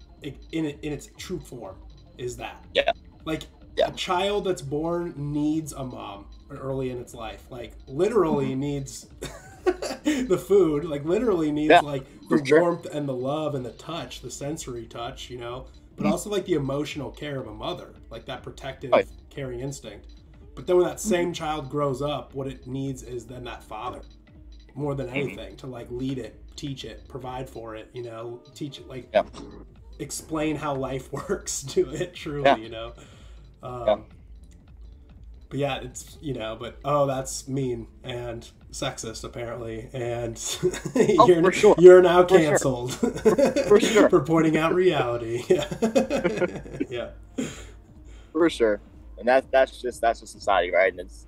in in its true form is that. Yeah. Like Yeah. a child that's born needs a mom early in its life. Like literally Mm-hmm. needs the food. Like literally needs Yeah, like the sure. warmth and the love and the touch, the sensory touch. You know, but Mhm. also like the emotional care of a mother, like that protective, Right. caring instinct. But then when that same child grows up, what it needs is then that father more than anything to like lead it, teach it, provide for it, you know, teach it like Yeah. explain how life works to it truly, Yeah. you know. Um, Yeah. But yeah, it's you know, but oh, that's mean and sexist apparently, and Oh, you're sure. you're now For sure. canceled for sure. for pointing out reality. Yeah, yeah, for sure. And that's that's just that's just society, right? And it's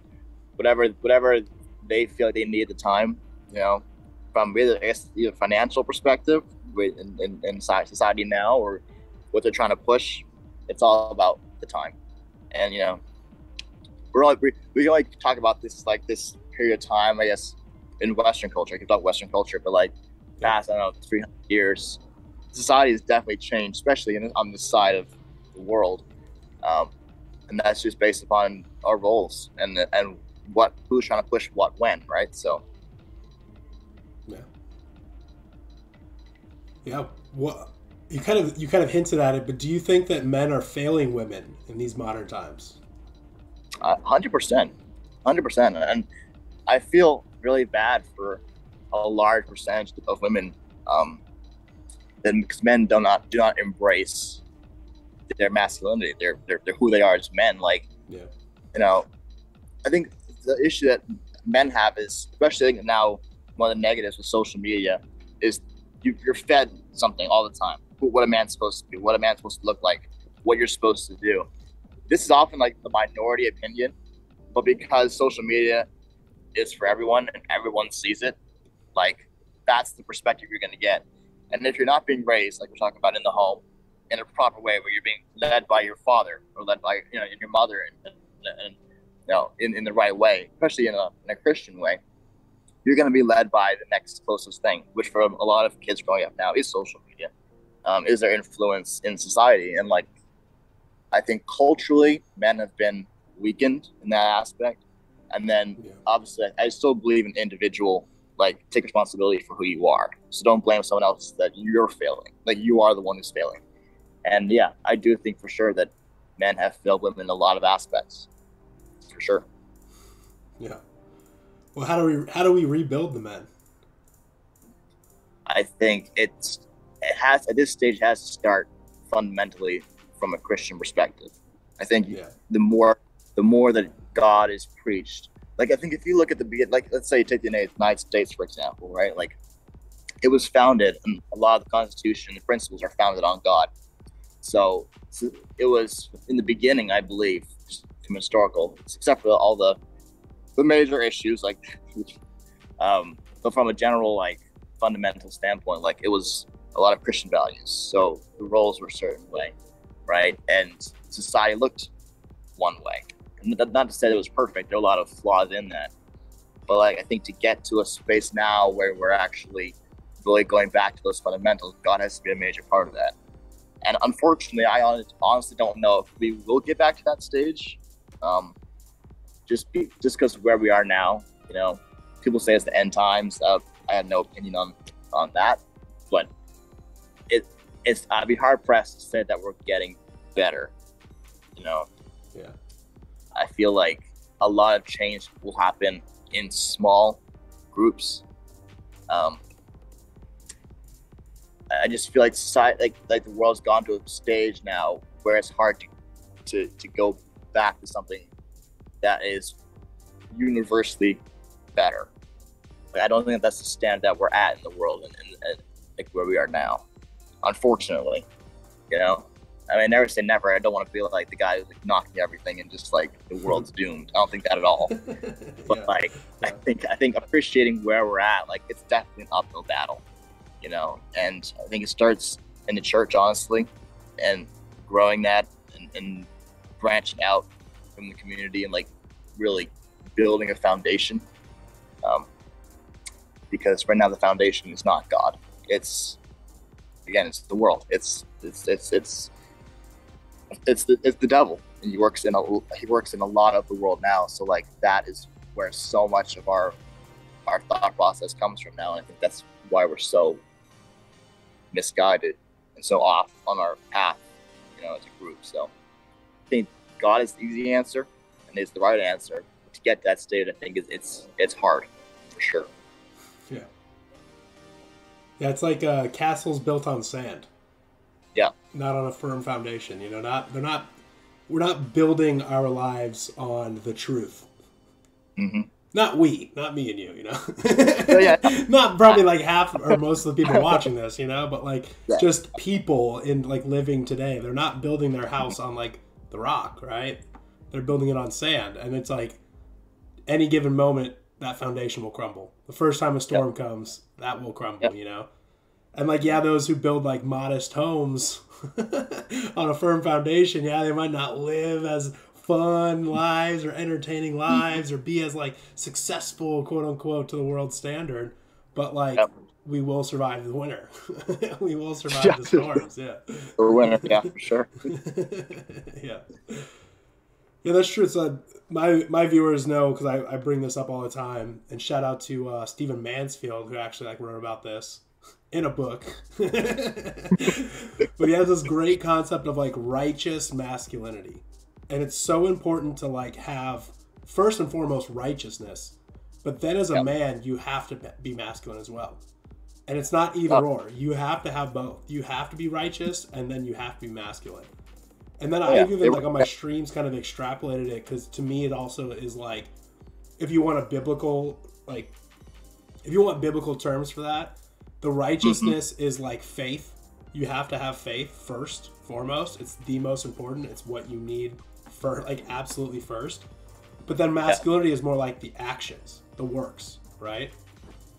whatever whatever they feel like they need at the time, you know, from either I guess either financial perspective with in, in, in society now or what they're trying to push. It's all about the time, and you know, we're all we, we can like talk about this like this period of time, I guess, in Western culture. I can talk Western culture, but like past I don't know 300 years, society has definitely changed, especially in, on this side of the world. Um, and that's just based upon our roles and and what who's trying to push what when, right? So yeah, yeah. What you kind of you kind of hinted at it, but do you think that men are failing women in these modern times? uh, hundred percent, hundred percent, and I feel really bad for a large percentage of women, um, because men do not do not embrace their masculinity, their their, their who they are as men. Like Yeah. you know, I think the issue that men have is, especially I think now, one of the negatives with social media is you, you're fed something all the time. What a man's supposed to be, what a man's supposed to look like, what you're supposed to do. This is often like the minority opinion, but because social media is for everyone and everyone sees it, like that's the perspective you're going to get. And if you're not being raised, like we're talking about in the home, in a proper way, where you're being led by your father or led by you know your mother and, and, and you know in, in the right way, especially in a, in a Christian way, you're going to be led by the next closest thing, which for a lot of kids growing up now is social media, um, is their influence in society, and like I think culturally, men have been weakened in that aspect, and then Yeah. obviously I still believe in individual like take responsibility for who you are. So don't blame someone else that you're failing. Like you are the one who's failing. And yeah, I do think for sure that men have failed women in a lot of aspects. For sure. Yeah. Well, how do we how do we rebuild the men? I think it's it has at this stage it has to start fundamentally from a Christian perspective. I think Yeah. the more the more that God is preached. Like I think if you look at the like let's say you take the United States for example, right? Like it was founded, and a lot of the Constitution and the principles are founded on God. So, so it was in the beginning, I believe, from historical, except for all the the major issues, like, um, but from a general like fundamental standpoint, like it was a lot of Christian values. So the roles were a certain way, right? And society looked one way. And not- not to say it was perfect. There are a lot of flaws in that. But like I think to get to a space now where we're actually really going back to those fundamentals, God has to be a major part of that. And unfortunately, I honestly don't know if we will get back to that stage. Um, just be just because where we are now, you know, people say it's the end times. Uh, I have no opinion on on that, but it it's I'd be hard pressed to say that we're getting better. You know, Yeah. I feel like a lot of change will happen in small groups. Um, I just feel like society, like like the world's gone to a stage now where it's hard to to, to go back to something that is universally better. Like, I don't think that's the standard that we're at in the world and, and, and like where we are now. Unfortunately, you know. I mean, never say never. I don't want to feel like the guy who's like knocking everything and just like the world's doomed. I don't think that at all. But yeah. like, I think I think appreciating where we're at, like, it's definitely an uphill battle, you know. And I think it starts in the church, honestly, and growing that and, and branching out from the community and like really building a foundation. Um, because right now the foundation is not God. It's again, it's the world. It's it's it's it's it's the it's the devil, and he works in a he works in a lot of the world now. So like that is where so much of our our thought process comes from now, and I think that's why we're so misguided and so off on our path, you know, as a group. So I think God is the easy answer and is the right answer. To get that state, I think is it's it's hard for sure. Yeah. Yeah, it's like uh, castles built on sand. Yeah. Not on a firm foundation. You know, not they're not. We're not building our lives on the truth. hmm Not we, not me and you. You know. Oh, yeah. not probably like half or most of the people watching this. You know, but like Yeah. just people in like living today. They're not building their house on like the rock, right? They're building it on sand, and it's like any given moment that foundation will crumble. The first time a storm comes, that will crumble, Yep. you know? And like, yeah, those who build like modest homes on a firm foundation, yeah, they might not live as fun lives or entertaining lives or be as like successful, quote unquote, to the world standard. But like, Yep. we will survive the winter. we will survive Yeah. the storms. Yeah. For winner, yeah, for sure. yeah. Yeah, that's true. So my my viewers know because I, I bring this up all the time. And shout out to uh, Stephen Mansfield who actually like wrote about this in a book. but he has this great concept of like righteous masculinity, and it's so important to like have first and foremost righteousness, but then as a Yep. man you have to be masculine as well. And it's not either Oh. or. You have to have both. You have to be righteous, and then you have to be masculine. And then Oh, I yeah. even like on my streams kind of extrapolated it because to me it also is like if you want a biblical like if you want biblical terms for that, the mm-hmm. righteousness is like faith. You have to have faith first, foremost. It's the most important. It's what you need for like absolutely first. But then masculinity is more like the actions, the works, right?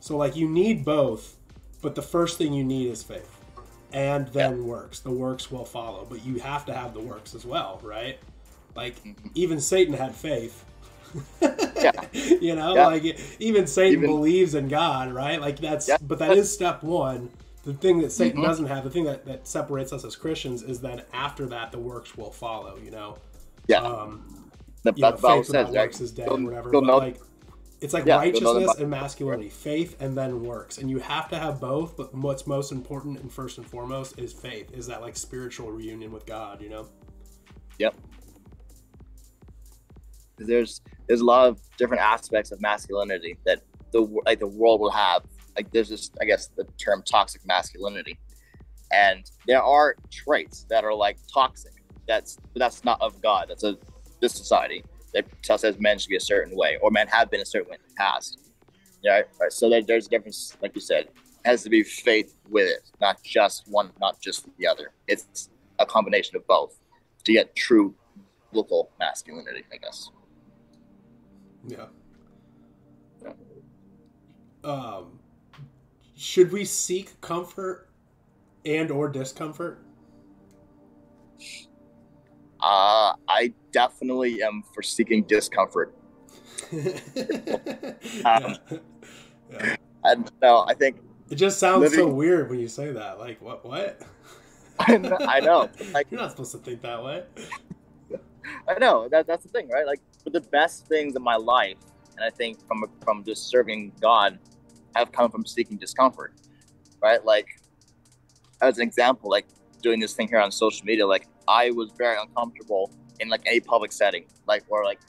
So like you need both, but the first thing you need is faith. And then works. The works will follow, but you have to have the works as well, right? Like Mhm. even Satan had faith. Yeah. you know, Yeah. like even Satan Even- believes in God, right? Like that's Yeah. but that is step 1. The thing that Satan Mhm. doesn't have, the thing that, that separates us as Christians is then after that the works will follow, you know. Yeah, Um the, you know, that's what Bible faith without says. Right? works is dead or whatever. you'll But know- like, it's like Yeah, you'll know them righteousness and masculinity, faith and then works, and you have to have both. But what's most important and first and foremost is faith. Is that like spiritual reunion with God? You know? Yep. There's there's a lot of different aspects of masculinity that the like the world will have. Like there's this, I guess, the term toxic masculinity, and there are traits that are like toxic. That's that's not of God. That's a this society that tells us men should be a certain way, or men have been a certain way in the past. Yeah, right. So there, there's a difference, like you said, it has to be faith with it, not just one, not just the other. It's a combination of both to get true local masculinity, I guess. Yeah. Yeah. Um, should we seek comfort and or discomfort? Uh, I definitely am for seeking discomfort. yeah. Yeah. And no, I think It just sounds so weird when you say that. Like, what? What? I know, I know. Like You're not supposed to think that way. I know that that's the thing, right? Like but the best things in my life, and I think from from just serving God, have come from seeking discomfort, right? Like, as an example, like doing this thing here on social media, like I was very uncomfortable in like a public setting, like or like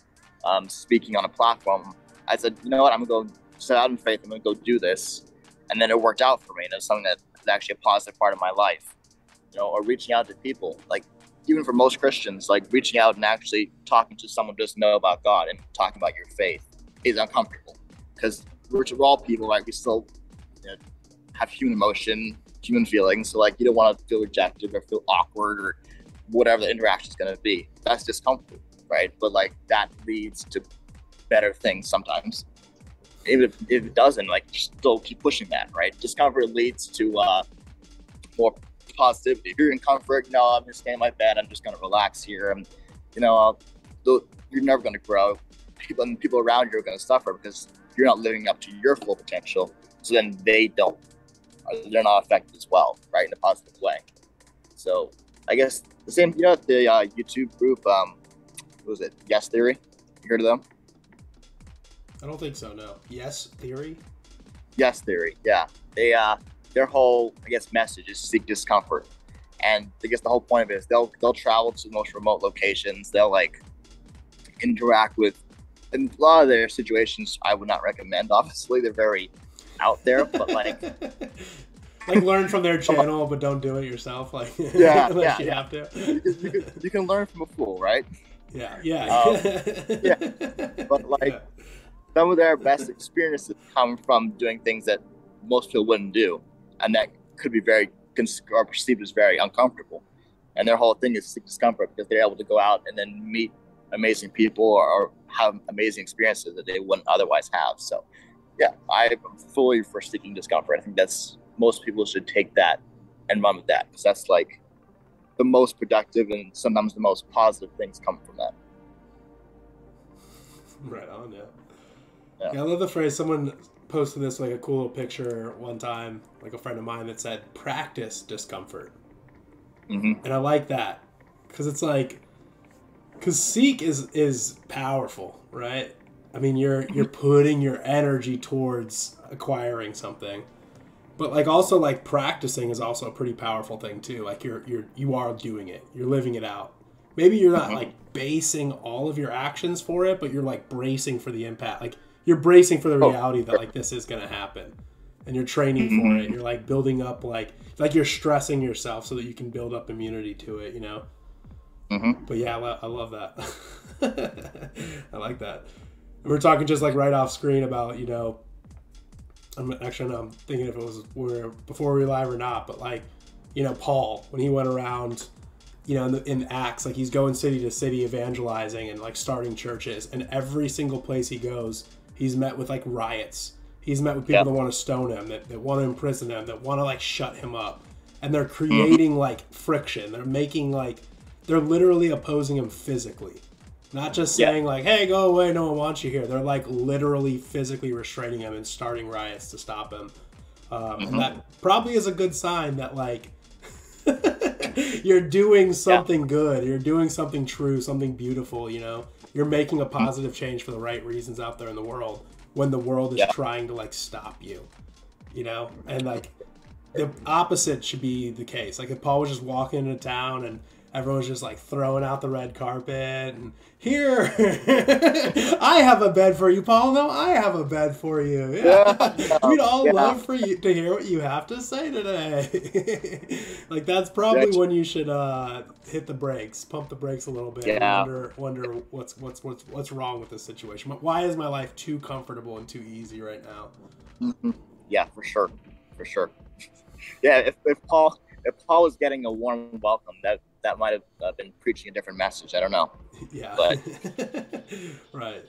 um, speaking on a platform. I said, you know what, I'm gonna go set out in faith. I'm gonna go do this, and then it worked out for me. And it was something that is actually a positive part of my life. You know, or reaching out to people, like even for most Christians, like reaching out and actually talking to someone doesn't know about God and talking about your faith is uncomfortable because we're, we're all people, like we still you know, have human emotion, human feelings. So like you don't want to feel rejected or feel awkward or whatever the interaction is going to be. That's discomfort, right? But like that leads to better things sometimes. Even if, if it doesn't, like still keep pushing that, right? Discomfort leads to uh, more positivity. If you're in comfort, no, I'm just staying in my bed. I'm just going to relax here. And, you know, you're never going to grow. People and people around you are going to suffer because you're not living up to your full potential. So then they don't. They're not affected as well, right, in a positive way. So I guess the same, you know, the uh, YouTube group, um, what was it? Yes Theory. You heard of them? I don't think so. No. Yes Theory. Yes Theory. Yeah. They uh, their whole I guess message is seek discomfort, and I guess the whole point of it is they'll they'll travel to the most remote locations. They'll like interact with, and a lot of their situations I would not recommend. Obviously, they're very out there, but like. like learn from their channel, but don't do it yourself. Like yeah, yeah, you yeah. have to. You can, you, can, learn from a fool, right? Yeah, yeah, um, yeah. But like yeah. some of their best experiences come from doing things that most people wouldn't do and that could be very or perceived as very uncomfortable. And their whole thing is seek discomfort because they're able to go out and then meet amazing people or, or have amazing experiences that they wouldn't otherwise have. So, yeah, I'm fully for seeking discomfort. I think that's most people should take that and run with that because that's like the most productive and sometimes the most positive things come from that. Right on, yeah. yeah. yeah I love the phrase. Someone posted this like a cool little picture one time, like a friend of mine that said practice discomfort, mm-hmm. and I like that because it's like because seek is is powerful, right? I mean, you're you're putting your energy towards acquiring something, but like also like practicing is also a pretty powerful thing too. Like you're you're you are doing it, you're living it out. Maybe you're not like basing all of your actions for it, but you're like bracing for the impact. Like you're bracing for the oh. reality that like this is gonna happen, and you're training for it. Mm-hmm. You're like building up like like you're stressing yourself so that you can build up immunity to it. You know. Mm-hmm. But yeah, I, lo- I love that. I like that. We are talking just like right off screen about you know. I'm actually I'm thinking if it was where before we live or not, but like you know Paul when he went around you know, in, the, in Acts, like he's going city to city evangelizing and like starting churches, and every single place he goes, He's met with like riots. He's met with people yep. that want to stone him, that, that want to imprison him, that want to like shut him up. And they're creating mm-hmm. like friction. They're making like they're literally opposing him physically. Not just saying like, "Hey, go away, no one wants you here." They're like literally physically restraining him and starting riots to stop him. Um, mm-hmm. And that probably is a good sign that like you're doing something yeah. good. You're doing something true, something beautiful. You know, you're making a positive change for the right reasons out there in the world when the world is yeah. trying to like stop you. You know, and like the opposite should be the case. Like if Paul was just walking into town and everyone's just like throwing out the red carpet and here I have a bed for you, Paul. No, I have a bed for you. Yeah. yeah. We'd all yeah. love for you to hear what you have to say today. like that's probably that's... when you should uh, hit the brakes, pump the brakes a little bit, yeah. wonder wonder what's what's what's what's wrong with this situation. Why is my life too comfortable and too easy right now? Mm-hmm. Yeah, for sure, for sure. Yeah, if, if Paul if Paul was getting a warm welcome, that that might have uh, been preaching a different message. I don't know. Yeah. But right.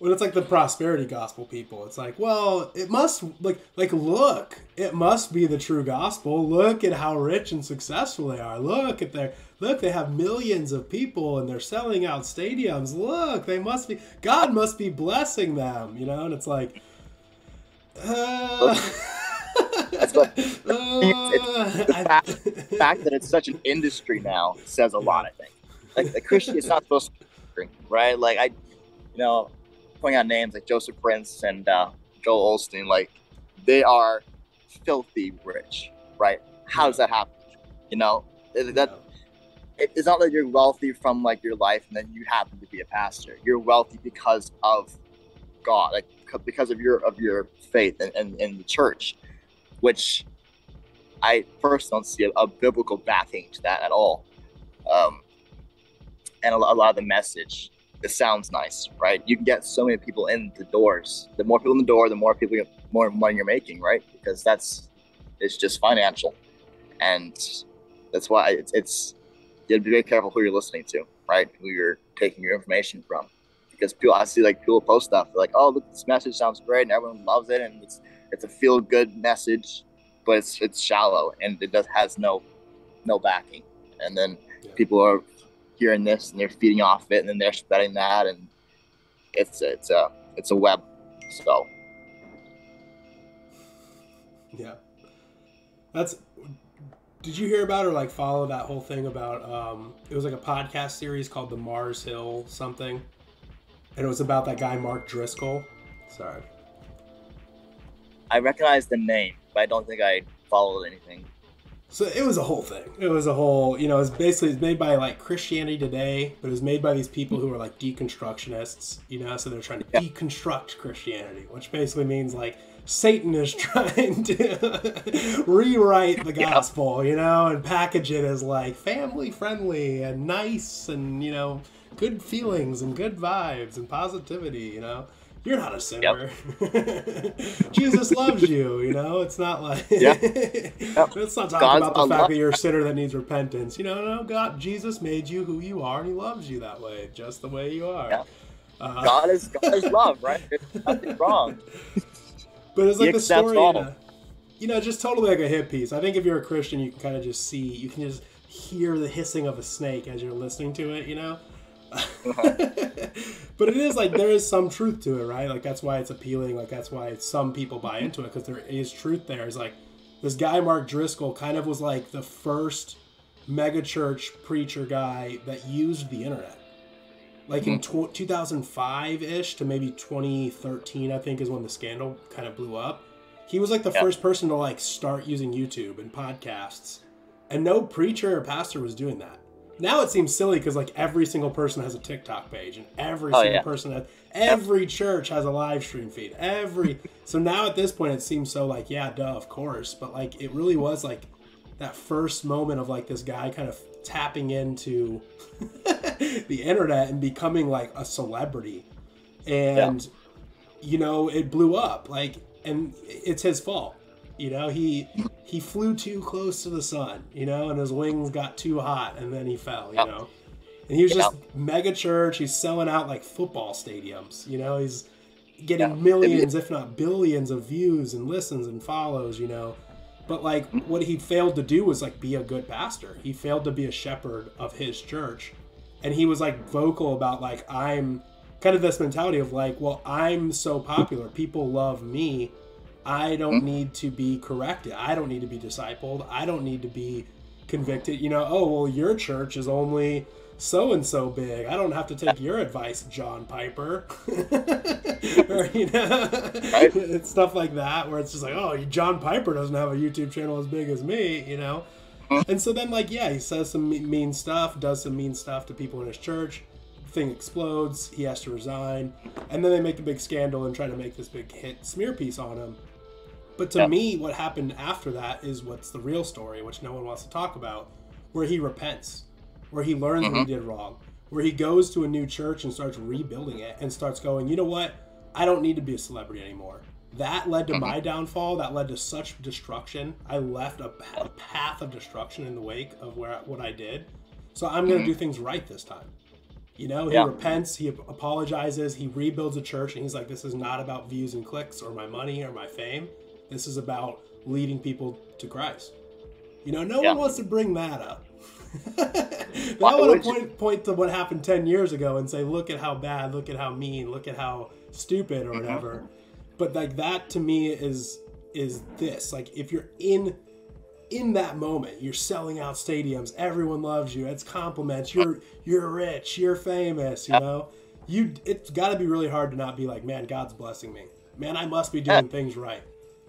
When it's like the prosperity gospel people, it's like, well, it must like like look, it must be the true gospel. Look at how rich and successful they are. Look at their look, they have millions of people and they're selling out stadiums. Look, they must be God must be blessing them, you know. And it's like. Uh... That's what the, fact, the fact that it's such an industry now says a lot. I think like the Christian, it's not supposed to be, right? Like I, you know, pointing out names like Joseph Prince and uh, Joel Osteen, like they are filthy rich, right? How does that happen? You know, that it's not that you're wealthy from like your life and then you happen to be a pastor. You're wealthy because of God, like because of your of your faith and in, in, the church, which I first don't see a, a biblical backing to that at all. Um, and a, a lot of the message it sounds nice, right? You can get so many people in the doors. The more people in the door, the more people, more money you're making, right? Because that's it's just financial, and that's why it's, it's you have to be very careful who you're listening to, right? Who you're taking your information from, because people I see like people post stuff like, oh, look, this message sounds great, and everyone loves it, and it's it's a feel good message, but it's it's shallow and it does has no no backing, and then yeah. people are hearing this and they're feeding off it and then they're spreading that and it's it's a it's a web. So. Yeah. That's did you hear about or like follow that whole thing about um it was like a podcast series called the mars hill something? And it was about that guy mark driscoll. Sorry i recognize the name but i don't think i followed anything so it was a whole thing. It was a whole, you know, it's basically it's made by like Christianity Today, but it was made by these people who are like deconstructionists, you know, so they're trying to yeah. deconstruct Christianity, which basically means like Satan is trying to rewrite the gospel, yeah. you know, and package it as like family friendly and nice and, you know, good feelings and good vibes and positivity, you know you're not a sinner. Yep. Jesus loves you, you know? It's not like yeah. Yep. Let's not talk God's about the fact that you're a sinner that needs repentance. You know, no, God Jesus made you who you are and he loves you that way, just the way you are. Yeah. Uh, God is God is love, right? There's nothing wrong. But it's like he the story in a, you know, just totally like a hit piece. I think if you're a Christian you can kind of just see you can just hear the hissing of a snake as you're listening to it, you know? but it is like there is some truth to it, right? Like that's why it's appealing. Like that's why some people buy into it because there is truth there. It's like this guy Mark Driscoll kind of was like the first megachurch preacher guy that used the internet. Like in mm-hmm. 2005 ish to maybe 2013, I think is when the scandal kind of blew up. He was like the yep. first person to like start using YouTube and podcasts, and no preacher or pastor was doing that now it seems silly because like every single person has a TikTok page and every oh, single yeah. person has every church has a live stream feed. Every so now at this point it seems so like yeah, duh, of course. But like it really was like that first moment of like this guy kind of tapping into the internet and becoming like a celebrity, and yeah. you know it blew up like and it's his fault you know, he he flew too close to the sun, you know, and his wings got too hot and then he fell, you yep. know. And he was just mega church, he's selling out like football stadiums, you know, he's getting yep. millions, if not billions of views and listens and follows, you know. But like mm-hmm. what he failed to do was like be a good pastor. He failed to be a shepherd of his church. And he was like vocal about like I'm kind of this mentality of like, well, I'm so popular, people love me I don't mm-hmm. need to be corrected. I don't need to be discipled. I don't need to be convicted. You know, oh, well, your church is only so and so big. I don't have to take your advice, John Piper. or, you know, right? stuff like that, where it's just like, oh, John Piper doesn't have a YouTube channel as big as me, you know? Mm-hmm. And so then, like, yeah, he says some mean stuff, does some mean stuff to people in his church. Thing explodes. He has to resign, and then they make a big scandal and try to make this big hit smear piece on him. But to me, what happened after that is what's the real story, which no one wants to talk about, where he repents, where he learns mm-hmm. what he mm-hmm. did wrong, where he goes to a new church and starts rebuilding it and starts going, you know what? I don't need to be a celebrity anymore. That led to mm-hmm. my downfall. That led to such destruction. I left a, a, path of destruction in the wake of where what I did. So I'm going to mm-hmm. do things right this time. You know, he yeah. repents, he apologizes, he rebuilds a church, and he's like, "This is not about views and clicks or my money or my fame. This is about leading people to Christ. You know, no yeah. one wants to bring that up. they want to point, point to what happened 10 years ago and say, look at how bad, look at how mean, look at how stupid or mm-hmm. whatever. Mm-hmm. But like that to me is is this. Like if you're in in that moment, you're selling out stadiums, everyone loves you, it's compliments, you're you're rich, you're famous, you know you it's got to be really hard to not be like, man, God's blessing me. Man, I must be doing things right.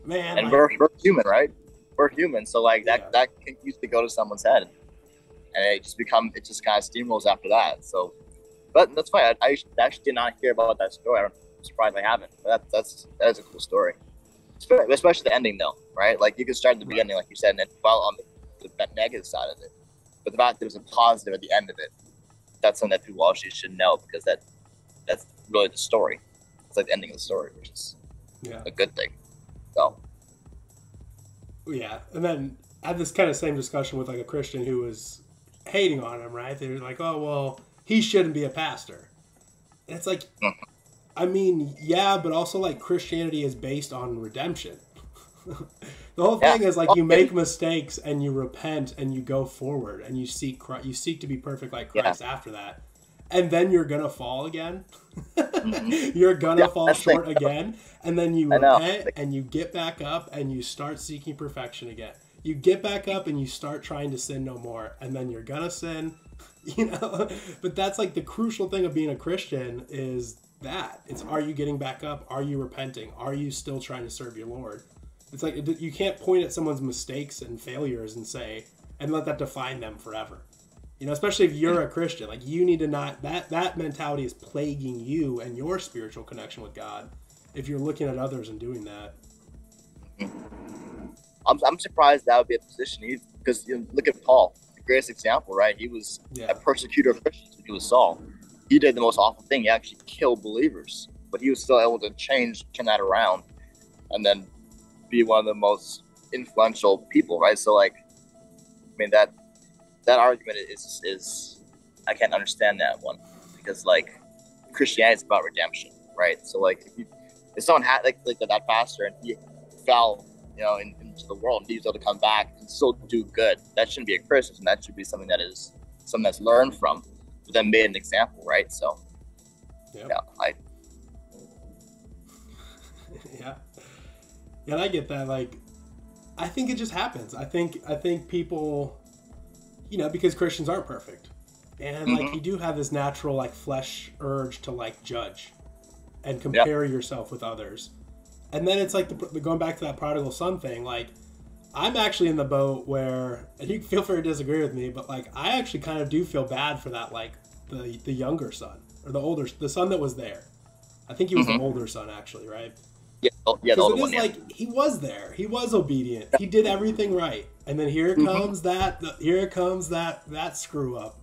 Man, and we're, we're human, right? We're human, so like that yeah. that can used to go to someone's head, and it just become it just kind of steamrolls after that. So, but that's fine. I, I actually did not hear about that story. I'm surprised I haven't. But that, that's that is a cool story, especially the ending though, right? Like you can start at the beginning, like you said, and then well on the, the negative side of it, but the fact there was a positive at the end of it, that's something that people actually should know because that that's really the story. It's like the ending of the story, which is yeah. a good thing. So yeah, and then I had this kind of same discussion with like a Christian who was hating on him. Right? They're like, "Oh well, he shouldn't be a pastor." And it's like. I mean, yeah, but also like Christianity is based on redemption. the whole thing yeah. is like you make mistakes and you repent and you go forward and you seek Christ, you seek to be perfect like Christ yeah. after that and then you're gonna fall again. mm-hmm. you're gonna yeah, fall short again, and then you repent and you get back up and you start seeking perfection again. You get back up and you start trying to sin no more, and then you're gonna sin. You know, but that's like the crucial thing of being a Christian is that it's are you getting back up? Are you repenting? Are you still trying to serve your Lord? It's like you can't point at someone's mistakes and failures and say and let that define them forever. You know, especially if you're a Christian, like you need to not that that mentality is plaguing you and your spiritual connection with God. If you're looking at others and doing that, I'm, I'm surprised that would be a position because you know, look at Paul, the greatest example, right? He was yeah. a persecutor of Christians. when He was Saul. He did the most awful thing. He actually killed believers, but he was still able to change, turn that around, and then be one of the most influential people, right? So, like, I mean that that argument is is I can't understand that one because like Christianity is about redemption, right? So like if, you, if someone had like like that pastor and he fell, you know, in, into the world and he's able to come back and still do good, that shouldn't be a criticism. That should be something that is something that's learned from, but then made an example, right? So yep. yeah, I yeah, yeah, I get that. Like, I think it just happens. I think I think people you know, because Christians aren't perfect. And mm-hmm. like you do have this natural like flesh urge to like judge and compare yep. yourself with others. And then it's like the, the, going back to that prodigal son thing, like I'm actually in the boat where and you feel free to disagree with me, but like I actually kind of do feel bad for that like the the younger son or the older the son that was there. I think he was mm-hmm. the older son actually, right? Yeah, yeah, the older one, yeah. like he was there. He was obedient. He did everything right and then here mm-hmm. comes that here comes that that screw up.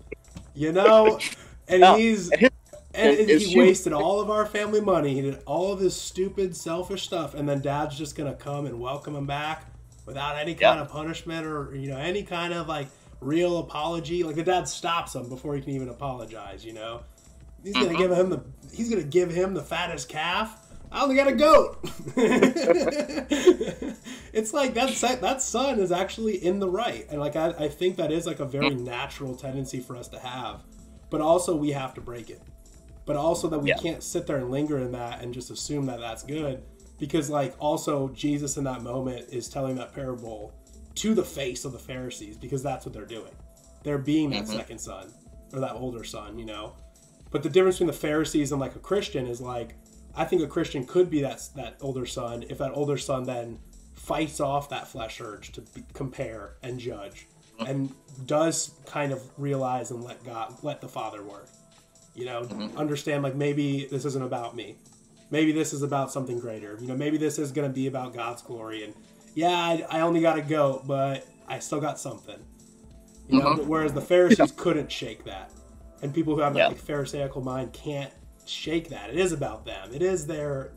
You know? And he's and he wasted all of our family money. He did all of his stupid selfish stuff. And then dad's just gonna come and welcome him back without any kind of punishment or you know any kind of like real apology. Like the dad stops him before he can even apologize you know? He's gonna mm-hmm. give him the he's gonna give him the fattest calf I only got a goat. it's like that that son is actually in the right, and like I, I think that is like a very natural tendency for us to have, but also we have to break it. But also that we yeah. can't sit there and linger in that and just assume that that's good, because like also Jesus in that moment is telling that parable to the face of the Pharisees because that's what they're doing. They're being that mm-hmm. second son or that older son, you know. But the difference between the Pharisees and like a Christian is like I think a Christian could be that that older son if that older son then fights off that flesh urge to be, compare and judge and does kind of realize and let God let the Father work. You know, mm-hmm. understand like maybe this isn't about me. Maybe this is about something greater. You know, maybe this is going to be about God's glory. And yeah, I, I only got a goat, but I still got something. You know, mm-hmm. whereas the Pharisees yeah. couldn't shake that, and people who have that yeah. like Pharisaical mind can't shake that. It is about them. It is their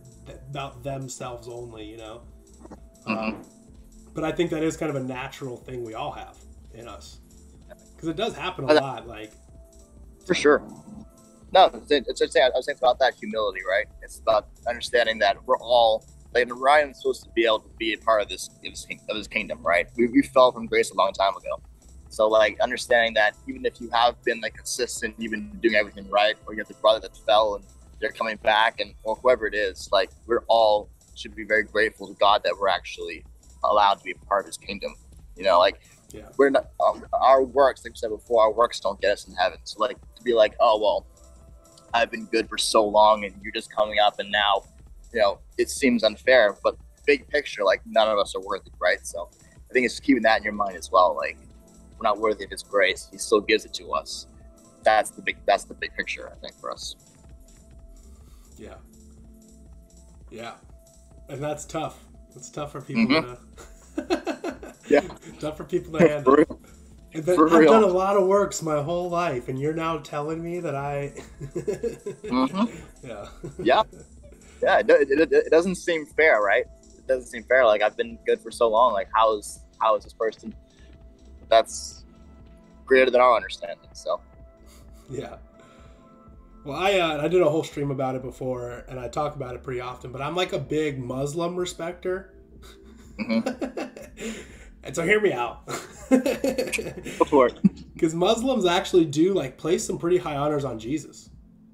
about themselves only, you know. Mm-hmm. Um, but I think that is kind of a natural thing we all have in us because it does happen a lot. Like for sure. No, it's, it's, I was saying about that humility, right? It's about understanding that we're all like Ryan's supposed to be able to be a part of this of his kingdom, right? We, we fell from grace a long time ago. So like understanding that even if you have been like consistent, you've been doing everything right, or you have the brother that fell and they're coming back, and or whoever it is, like we're all should be very grateful to God that we're actually allowed to be a part of His kingdom. You know, like yeah. we're not um, our works, like I said before, our works don't get us in heaven. So like to be like, oh well, I've been good for so long, and you're just coming up, and now, you know, it seems unfair. But big picture, like none of us are worthy, right? So I think it's keeping that in your mind as well. Like we're not worthy of His grace; He still gives it to us. That's the big. That's the big picture, I think, for us. Yeah. Yeah, and that's tough. It's tough for people Mm-hmm. to. Yeah. tough for people to handle. For real. And then For I've done a lot of works my whole life, and you're now telling me that I. Mhm. Yeah. Yeah, yeah. It, it, it, it doesn't seem fair, right? It doesn't seem fair. Like I've been good for so long. Like how is how is this person? That's greater than our understanding. So Yeah. Well, I uh, I did a whole stream about it before, and I talk about it pretty often. But I'm like a big Muslim respecter, Mhm. and so hear me out. Because Muslims actually do like place some pretty high honors on Jesus.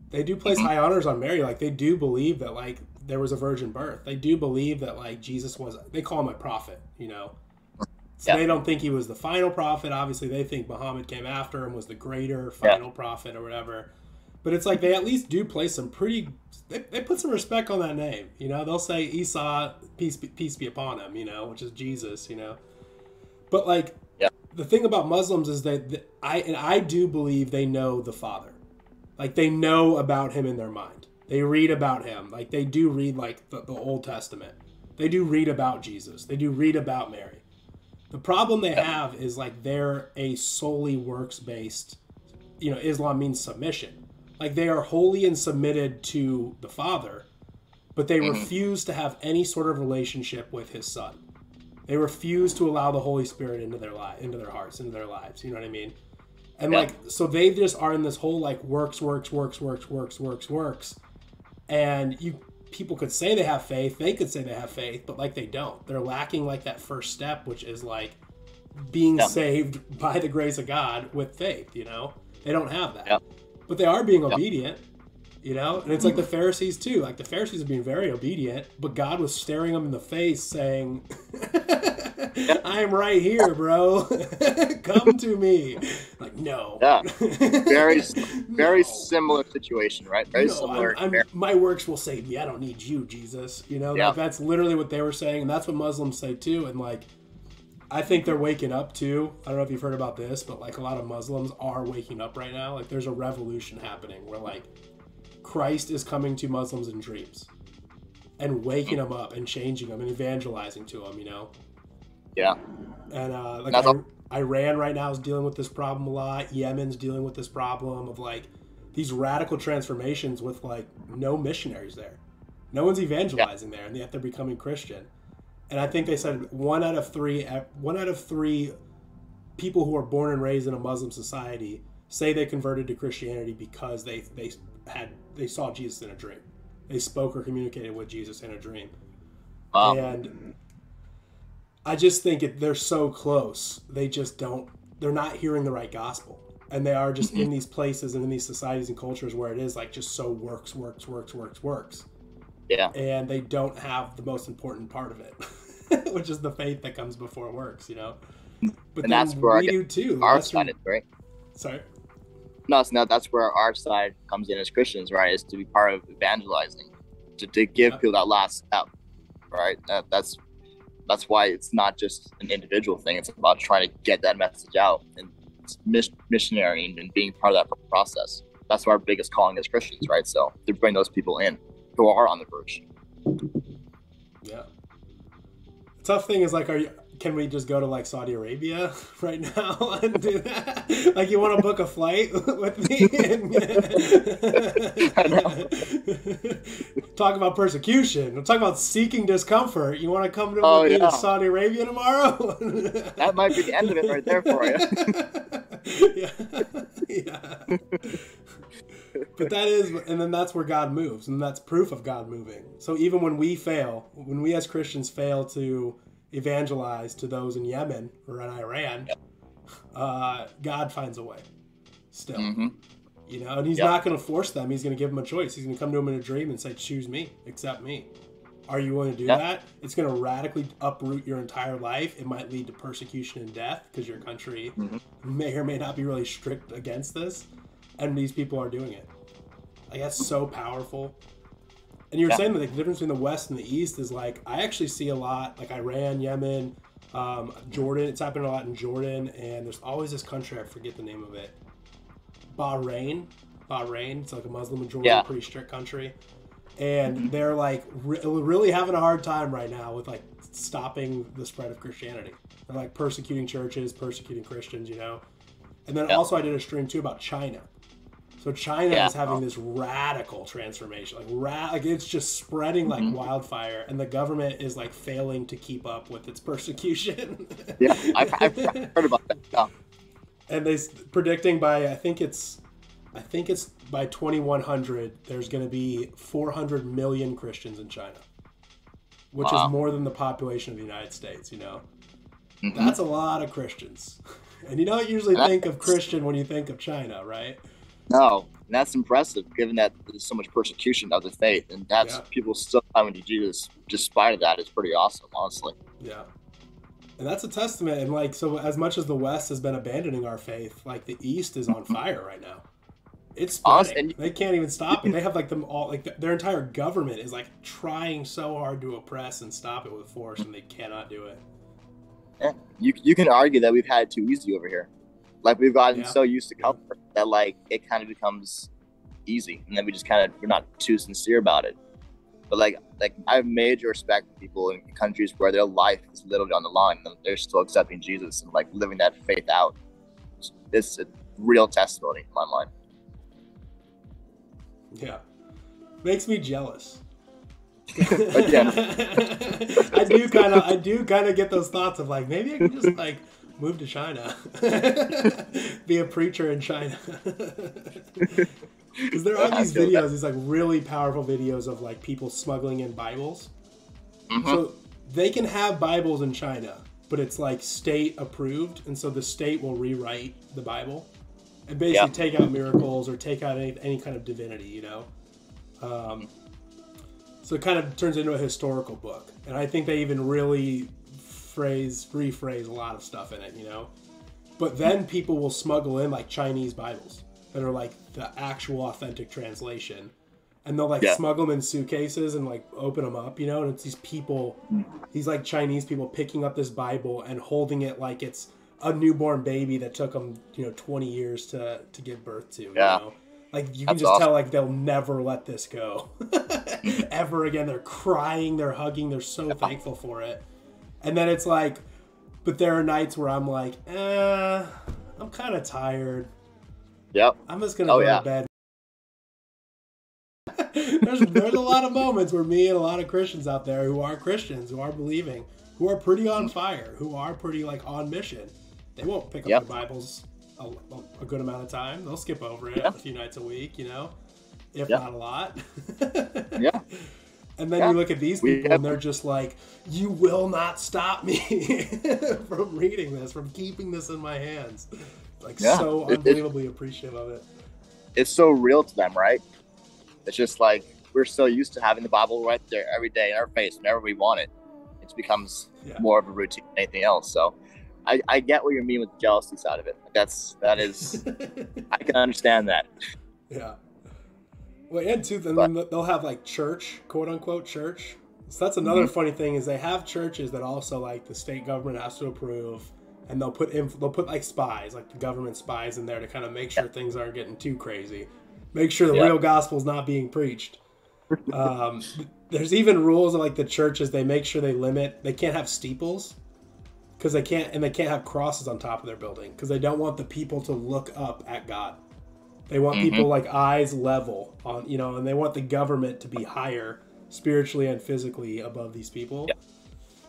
They do place Mhm. high honors on Mary. Like they do believe that like there was a virgin birth. They do believe that like Jesus was. They call him a prophet. You know. So Yeah. they don't think he was the final prophet. Obviously, they think Muhammad came after him, was the greater final prophet or whatever. But it's like they at least do place some pretty. They, they put some respect on that name. You know, they'll say Isa, peace be, peace be upon him. You know, which is Jesus. You know. But like Yeah. the thing about Muslims is that that I and I do believe they know the Father, like they know about him in their mind. They read about him, like they do read like the, the Old Testament. They do read about Jesus. They do read about Mary. The problem they have is like they're a solely works based. You know, Islam means submission. Like they are holy and submitted to the Father, but they Mhm. refuse to have any sort of relationship with His Son. They refuse to allow the Holy Spirit into their life, into their hearts, into their lives. You know what I mean? And Yeah. like, so they just are in this whole like works, works, works, works, works, works, works. And you people could say they have faith, they could say they have faith, but like they don't. They're lacking like that first step, which is like being Yeah. saved by the grace of God with faith. You know, they don't have that, Yeah. but they are being Yeah. obedient. You know, and it's like the Pharisees too. Like the Pharisees are being very obedient, but God was staring them in the face, saying, "I am right here, bro. Come to me." Like, no. Yeah. Very, very No. similar situation, right? Very No, similar. I'm, I'm, my works will save me. I don't need you, Jesus. You know, Yeah. like, that's literally what they were saying, and that's what Muslims say too. And like, I think they're waking up too. I don't know if you've heard about this, but like a lot of Muslims are waking up right now. Like, there's a revolution happening where like Christ is coming to Muslims in dreams and waking them up and changing them and evangelizing to them. You know. Yeah. And uh, like I, Iran right now is dealing with this problem a lot. Yemen's dealing with this problem of like these radical transformations with like no missionaries there. No one's evangelizing there, and yet they're becoming Christian. And I think they said one out of three, one out of three people who are born and raised in a Muslim society say they converted to Christianity because they they had they saw Jesus in a dream. They spoke or communicated with Jesus in a dream. Wow. And I just think it, they're so close. They just don't. They're not hearing the right gospel, and they are just in mm-hmm. these places and in these societies and cultures where it is like just so works, works, works, works, works, Yeah. and they don't have the most important part of it, which is the faith that comes before works. You know. But And that's where I we get do too. Our side is right. Sorry. No, so now that's where our side comes in as Christians, right? Is to be part of evangelizing, to, to give people that last step, right? That, that's that's why it's not just an individual thing. It's about trying to get that message out and missionary and being part of that process. That's our biggest calling as Christians, right? So to bring those people in who are on the verge. Yeah. The tough thing is like, are you? Can we just go to like Saudi Arabia right now and do that? Like, you want to book a flight with me? talk about persecution. Talk about seeking discomfort. You want to come to, Oh, yeah. to Saudi Arabia tomorrow? That might be the end of it right there for you. yeah. yeah. But that is, and then that's where God moves, and that's proof of God moving. So even when we fail, when we as Christians fail to evangelize to those in Yemen or in Iran, uh, God finds a way. Still, hmm you know, and He's Yep. not going to force them. He's going to give them a choice. He's going to come to them in a dream and say, "Choose me, accept me." Are you willing to do Yeah. that? It's going to radically uproot your entire life. It might lead to persecution and death because your country Mhm. may or may not be really strict against this, and these people are doing it. Like that's so powerful. And you were Yeah. saying that like, the difference between the West and the East is like I actually see a lot like Iran, Yemen, um, Jordan. It's happening a lot in Jordan, and there's always this country I forget the name of it. Bahrain, Bahrain. It's like a Muslim majority, Yeah. pretty strict country, and they're like re- really having a hard time right now with like stopping the spread of Christianity. They're like persecuting churches, persecuting Christians, you know. And then Yeah. also I did a stream too about China. So China Yeah. is having this radical transformation, like ra- like it's just spreading like Mhm. wildfire, and the government is like failing to keep up with its persecution. Yeah, I've, I've heard about that. Yeah. and they s- predicting by I think it's I think it's by 2100 there's going to be 400 million Christians in China, which Wow. is more than the population of the United States. You know, Mhm. that's a lot of Christians, and you don't usually think of Christian when you think of China, right? No, and that's impressive given that there's so much persecution of the faith, and that's Yeah. people still coming to Jesus despite of that is pretty awesome, honestly. Yeah. And that's a testament. And like, so as much as the West has been abandoning our faith, like the East is on mm-hmm. fire right now. It's awesome. They can't even stop it. They have like them all, like th- their entire government is like trying so hard to oppress and stop it with force, and they cannot do it. Yeah, you you can argue that we've had it too easy over here. Like we've gotten Yeah. so used to comfort that like it kind of becomes easy, and then we just kind of we're not too sincere about it. But like like I have major respect for people in countries where their life is literally on the line, and they're still accepting Jesus and like living that faith out. It's a real testimony in my mind. Yeah. Makes me jealous. Again. I do kind of, I do kind of get those thoughts of like maybe I can just like move to China, be a preacher in China. Because there are these videos, these like really powerful videos of like people smuggling in Bibles. Mhm. So they can have Bibles in China, but it's like state approved, and so the state will rewrite the Bible and basically Yeah. take out miracles or take out any, any kind of divinity, you know. Um, so it kind of turns into a historical book, and I think they even really phrase rephrase a lot of stuff in it, you know. But then people will smuggle in like Chinese Bibles that are like the actual authentic translation, and they'll like Yeah. smuggle them in suitcases and like open them up, you know. And it's these people, these like Chinese people picking up this Bible and holding it like it's a newborn baby that took them, you know, twenty years to to give birth to. Yeah. You know? Like you can That's just tell, like they'll never let this go ever again. They're crying, they're hugging, they're so thankful for it. And then it's like, but there are nights where I'm like, eh, I'm kind of tired. Yep. I'm just gonna Oh, go yeah. to bed. there's there's a lot of moments where me and a lot of Christians out there who are Christians, who are believing, who are pretty on fire, who are pretty like on mission. They won't pick up Yep. their Bibles a, a good amount of time. They'll skip over it Yeah. a few nights a week, you know, if Yeah. not a lot. Yeah. And then Yeah. you look at these people and they're just like, you will not stop me from reading this, from keeping this in my hands. Like, Yeah. so It- it- unbelievably appreciative of it. It's so real to them, right? It's just like we're so used to having the Bible right there every day in our face whenever we want it. It becomes Yeah. more of a routine than anything else. So I, I get what you mean with the jealousy side of it. That's that is I can understand that. yeah. Well, and too, then then they'll have like church, quote unquote church. So that's another Mm-hmm. funny thing is they have churches that also like the state government has to approve, and they'll put in they'll put like spies, like the government spies in there to kind of make sure things aren't getting too crazy, make sure the Yeah. real gospel's not being preached. Um, there's even rules of like the churches they make sure they limit they can't have steeples because they can't and they can't have crosses on top of their building because they don't want the people to look up at God. They want Mhm. people like eyes level on you know, and they want the government to be higher spiritually and physically above these people. Yeah.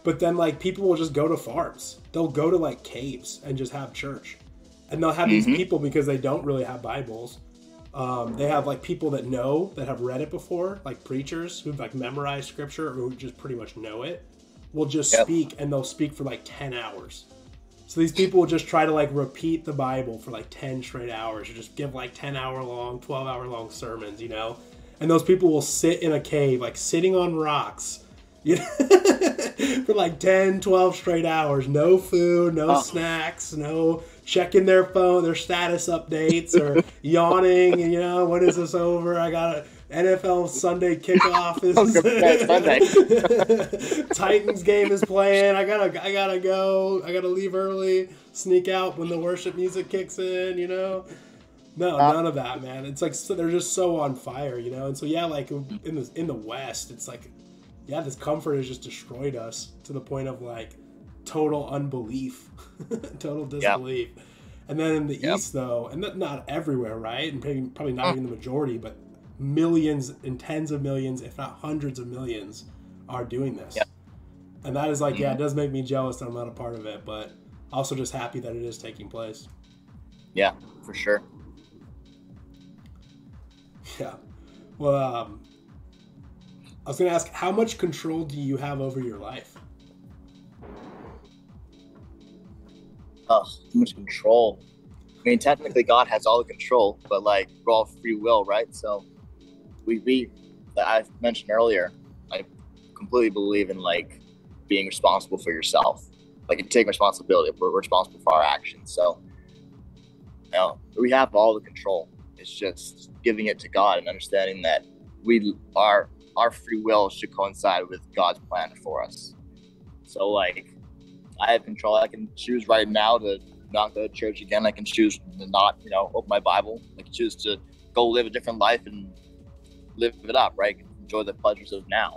But then like people will just go to farms. They'll go to like caves and just have church. And they'll have these Mhm. people because they don't really have Bibles. Um, they have like people that know that have read it before, like preachers who've like memorized scripture or who just pretty much know it, will just Yep. speak and they'll speak for like 10 hours. So these people will just try to like repeat the Bible for like 10 straight hours or just give like 10 hour long, 12 hour long sermons, you know? And those people will sit in a cave, like sitting on rocks, you know, for like 10, 12 straight hours. No food, no Oh. snacks, no checking their phone, their status updates, or yawning. You know, when is this over? I got a NFL Sunday kickoff is Sunday. Titans game is playing. I gotta, I gotta go. I gotta leave early. Sneak out when the worship music kicks in. You know. No, uh, none of that, man. It's like so, they're just so on fire, you know. And so yeah, like in the in the West, it's like, yeah, this comfort has just destroyed us to the point of like total unbelief, total disbelief. Yep. And then in the yep. East, though, and not everywhere, right? And probably, probably not mm. even the majority, but millions and tens of millions, if not hundreds of millions, are doing this. And that is like, mm-hmm. yeah, it does make me jealous that I'm not a part of it, but also just happy that it is taking place. Yeah, for sure. Yeah. Well, um, I was going to ask, how much control do you have over your life? Oh, too much control. I mean, technically, God has all the control, but like we're all free will, right? So we, I mentioned earlier, I completely believe in like being responsible for yourself. Like, you take responsibility. We're responsible for our actions. So, you know, we have all the control. It's just giving it to God and understanding that we our our free will should coincide with God's plan for us. So like I have control. I can choose right now to not go to church again. I can choose to not, you know, open my Bible. I can choose to go live a different life and live it up, right? Enjoy the pleasures of now.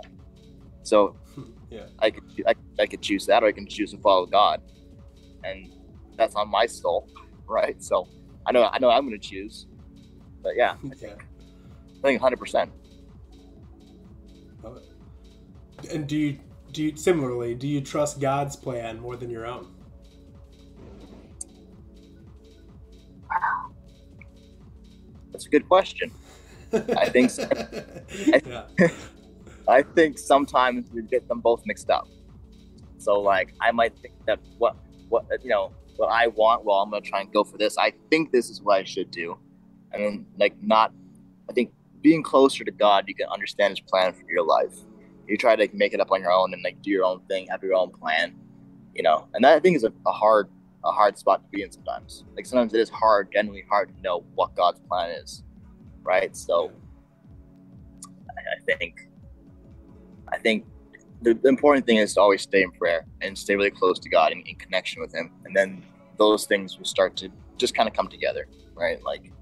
So yeah. I could I, I could choose that or I can choose to follow God. And that's on my soul, right? So I know I know I'm gonna choose. But yeah, I think, I think 100%. And do you do you similarly do you trust God's plan more than your own? That's a good question. I think so. I, yeah. I think sometimes we get them both mixed up. So like I might think that what what you know what I want. Well, I'm gonna try and go for this. I think this is what I should do and like not i think being closer to god you can understand his plan for your life you try to like, make it up on your own and like do your own thing have your own plan you know and that i think is a, a hard a hard spot to be in sometimes like sometimes it is hard genuinely hard to know what god's plan is right so i, think i think the, important thing is to always stay in prayer and stay really close to god and in connection with him and then those things will start to just kind of come together right like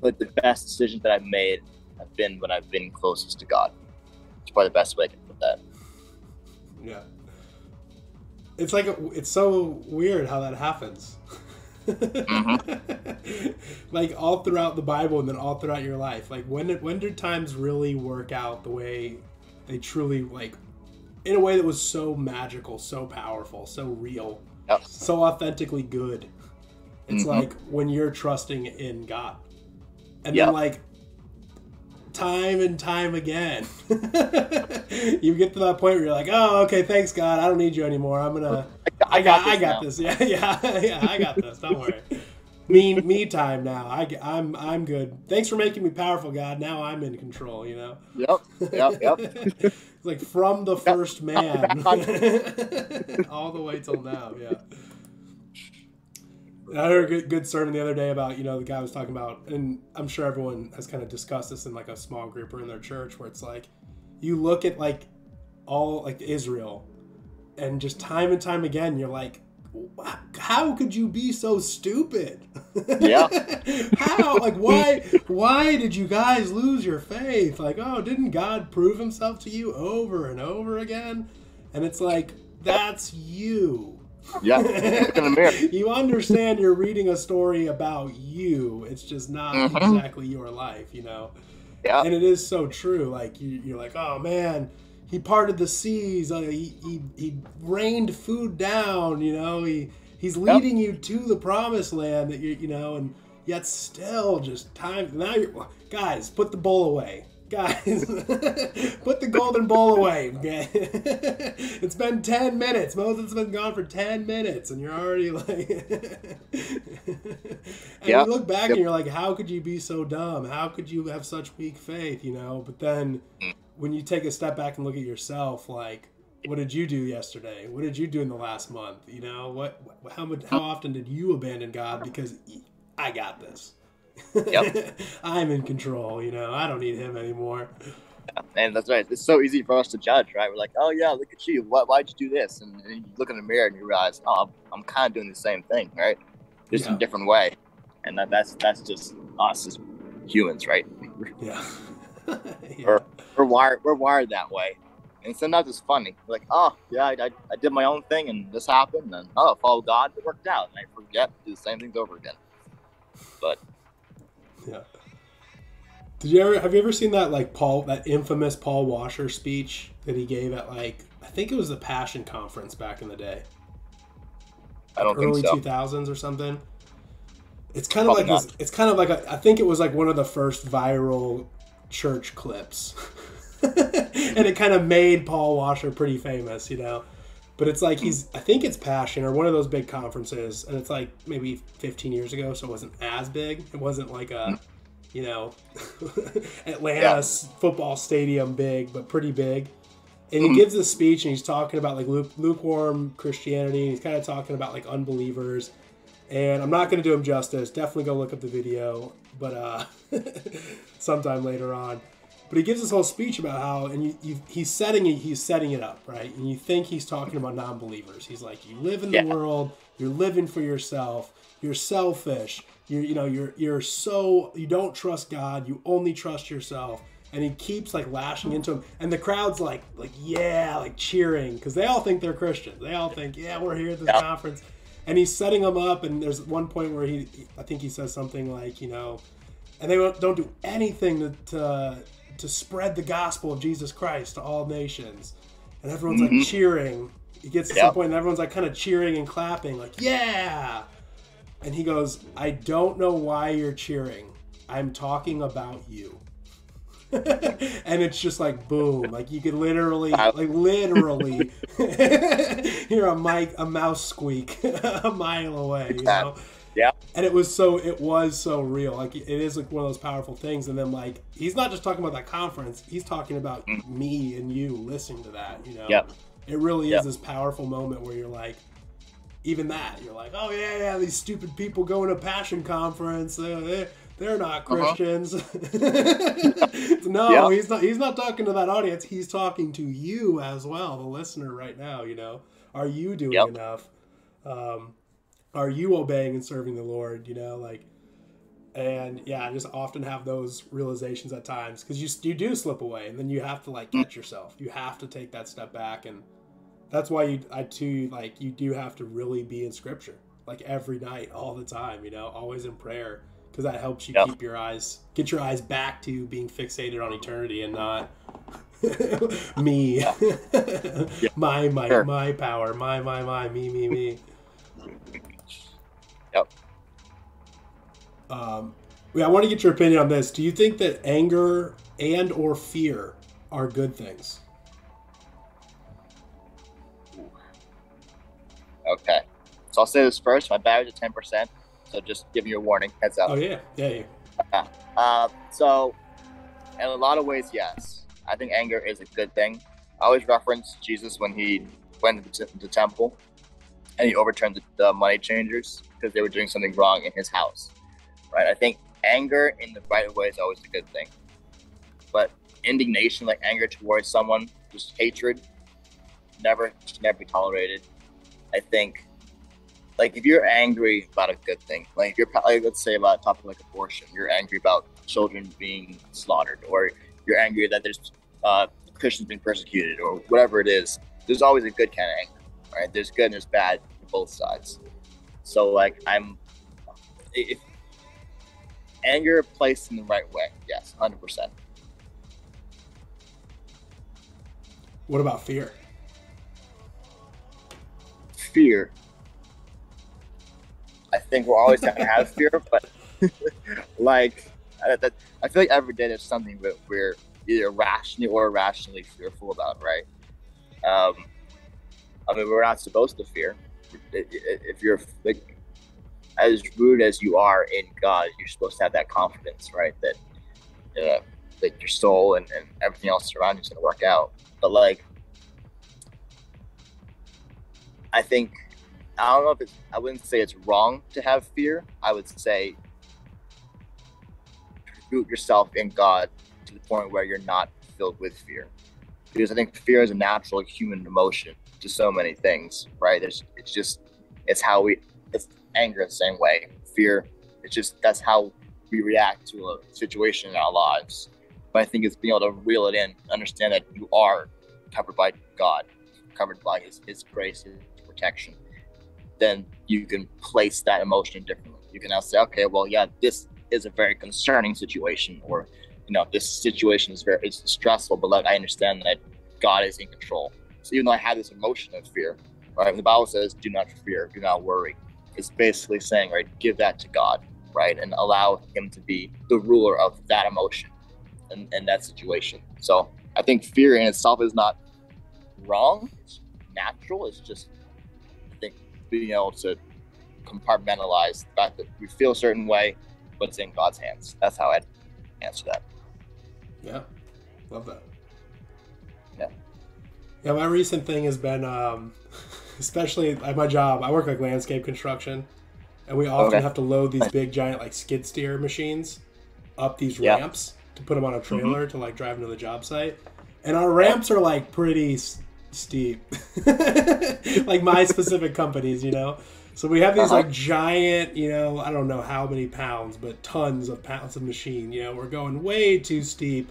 but the best decisions that I've made have been when I've been closest to God. It's probably the best way I can put that. Yeah. It's like a, it's so weird how that happens. mm-hmm. like all throughout the Bible and then all throughout your life. Like when did when did times really work out the way they truly like in a way that was so magical, so powerful, so real, yep. so authentically good. It's mm-hmm. like when you're trusting in God and yep. then like time and time again. You get to that point where you're like oh okay thanks god. I don't need you anymore. I'm gonna i, got, I got this, I got this. yeah yeah yeah i got this. Don't worry. Me me time now. I i'm i'm good. Thanks for making me powerful god. Now i'm in control you know? Yep yep yep. Like from the first man. All the way till now yeah I heard a good, good sermon the other day about you know the guy was talking about, and I'm sure everyone has kind of discussed this in like a small group or in their church, where it's like you look at like all like Israel, and just time and time again, you're like, how could you be so stupid? Yeah. how? Like why? Why did you guys lose your faith? Like oh, didn't God prove Himself to you over and over again? And it's like that's you yeah, in the mirror. you understand you're reading a story about you. It's just not mm-hmm. exactly your life, you know. Yeah. And it is so true. Like you, are like, oh man, he parted the seas. Uh, he, he he rained food down. You know, he he's leading yep. you to the promised land that you you know, and yet still just time. Now you're guys, put the bowl away guys, put the golden bowl away. it's been 10 minutes. Moses has been gone for 10 minutes, and you're already like. and yep. you look back yep. and you're like, how could you be so dumb? How could you have such weak faith, you know? But then when you take a step back and look at yourself, like, what did you do yesterday? What did you do in the last month? You know, what how much how often did you abandon God because I got this. Yep. I'm in control, you know. I don't need him anymore. Yeah, and that's right. It's so easy for us to judge, right? We're like, oh yeah, look at you. Why, why'd you do this? And, and you look in the mirror and you realize, oh, I'm, I'm kind of doing the same thing, right? Just yeah. in a different way. And that, that's that's just us as humans, right? Yeah. yeah. We're, we're wired we're wired that way. And sometimes it's funny. like, oh yeah, I, I, I, did my own thing and this happened and oh follow God, it worked out. And I forget do the same things over again. But yeah. Did you ever have you ever seen that like Paul that infamous Paul Washer speech that he gave at like I think it was the Passion Conference back in the day. I don't early so. 2000s or something. It's kind of Probably like this, it's kind of like a, I think it was like one of the first viral church clips. and it kind of made Paul Washer pretty famous, you know. But it's like he's I think it's Passion or one of those big conferences and it's like maybe 15 years ago so it wasn't as big. It wasn't like a you know Atlanta yeah. football stadium big, but pretty big. And he mm-hmm. gives a speech and he's talking about like lukewarm Christianity. And he's kind of talking about like unbelievers. And I'm not going to do him justice. Definitely go look up the video, but uh, sometime later on. But he gives this whole speech about how, and you, you, he's setting it, he's setting it up, right? And you think he's talking about non-believers. He's like, you live in the yeah. world, you're living for yourself, you're selfish, you're, you know, you're, you're so, you don't trust God, you only trust yourself. And he keeps like lashing into him, and the crowd's like, like yeah, like cheering because they all think they're Christians. They all think, yeah, we're here at this yeah. conference, and he's setting them up. And there's one point where he, I think he says something like, you know, and they don't do anything to, to to spread the gospel of Jesus Christ to all nations. And everyone's mm-hmm. like cheering. He gets to yep. some point and everyone's like kind of cheering and clapping, like, yeah. And he goes, I don't know why you're cheering. I'm talking about you. and it's just like boom, like you could literally, like literally, hear a mic, a mouse squeak a mile away. You know, yeah. And it was so it was so real. Like it is like one of those powerful things. And then like he's not just talking about that conference. He's talking about mm. me and you listening to that. You know. Yep. It really is this powerful moment where you're like, even that you're like, oh yeah, yeah, these stupid people going to Passion Conference. Uh, they're, they're not uh-huh. Christians. Uh-huh. no, yep. he's not. He's not talking to that audience. He's talking to you as well, the listener right now. You know, are you doing yep. enough? Um, are you obeying and serving the Lord? You know, like, and yeah, I just often have those realizations at times because you you do slip away, and then you have to like catch yourself. You have to take that step back, and that's why you I too like you do have to really be in Scripture like every night, all the time. You know, always in prayer because that helps you keep your eyes get your eyes back to being fixated on eternity and not me, yeah. my my sure. my power, my my my me me me. Yep. Um, I want to get your opinion on this. Do you think that anger and or fear are good things? Okay. So I'll say this first. My battery's at ten percent, so just giving you a warning. Heads up. Oh yeah, yeah. yeah. Uh, so, in a lot of ways, yes. I think anger is a good thing. I always reference Jesus when he went to the temple and he overturned the, the money changers because they were doing something wrong in his house, right? I think anger in the right way is always a good thing, but indignation, like anger towards someone, just hatred, never should never be tolerated. I think, like if you're angry about a good thing, like if you're like let's say about a topic like abortion, you're angry about children being slaughtered, or you're angry that there's uh, Christians being persecuted, or whatever it is. There's always a good kind of anger, right? There's good and there's bad both sides. So like I'm, if anger placed in the right way, yes, hundred percent. What about fear? Fear. I think we're always going to have fear, but like I, that, I feel like every day there's something that we're either rationally or irrationally fearful about, right? Um, I mean, we're not supposed to fear, if you're like as rude as you are in God, you're supposed to have that confidence, right? That uh, that your soul and, and everything else around you is gonna work out. But like I think I don't know if it's I wouldn't say it's wrong to have fear. I would say root yourself in God to the point where you're not filled with fear. Because I think fear is a natural human emotion to so many things, right? It's, it's just it's how we it's anger the same way. Fear, it's just that's how we react to a situation in our lives. But I think it's being able to reel it in, understand that you are covered by God, covered by His, His grace, His protection. Then you can place that emotion differently. You can now say, okay, well, yeah, this is a very concerning situation, or you know, this situation is very it's stressful, but like I understand that God is in control. So even though I have this emotion of fear, right? the Bible says, "Do not fear, do not worry," it's basically saying, right, give that to God, right, and allow Him to be the ruler of that emotion and, and that situation. So I think fear in itself is not wrong. It's natural. It's just I think being able to compartmentalize the fact that we feel a certain way, but it's in God's hands. That's how I'd answer that. Yeah, love that. Yeah. My recent thing has been, um, especially at my job. I work like landscape construction, and we often Okay. have to load these big giant like skid steer machines up these Yeah. ramps to put them on a trailer to like drive into the job site. And our ramps are like pretty s- steep, like my specific companies, you know. So we have these Uh-huh. like giant, you know, I don't know how many pounds, but tons of pounds of machine. You know, we're going way too steep,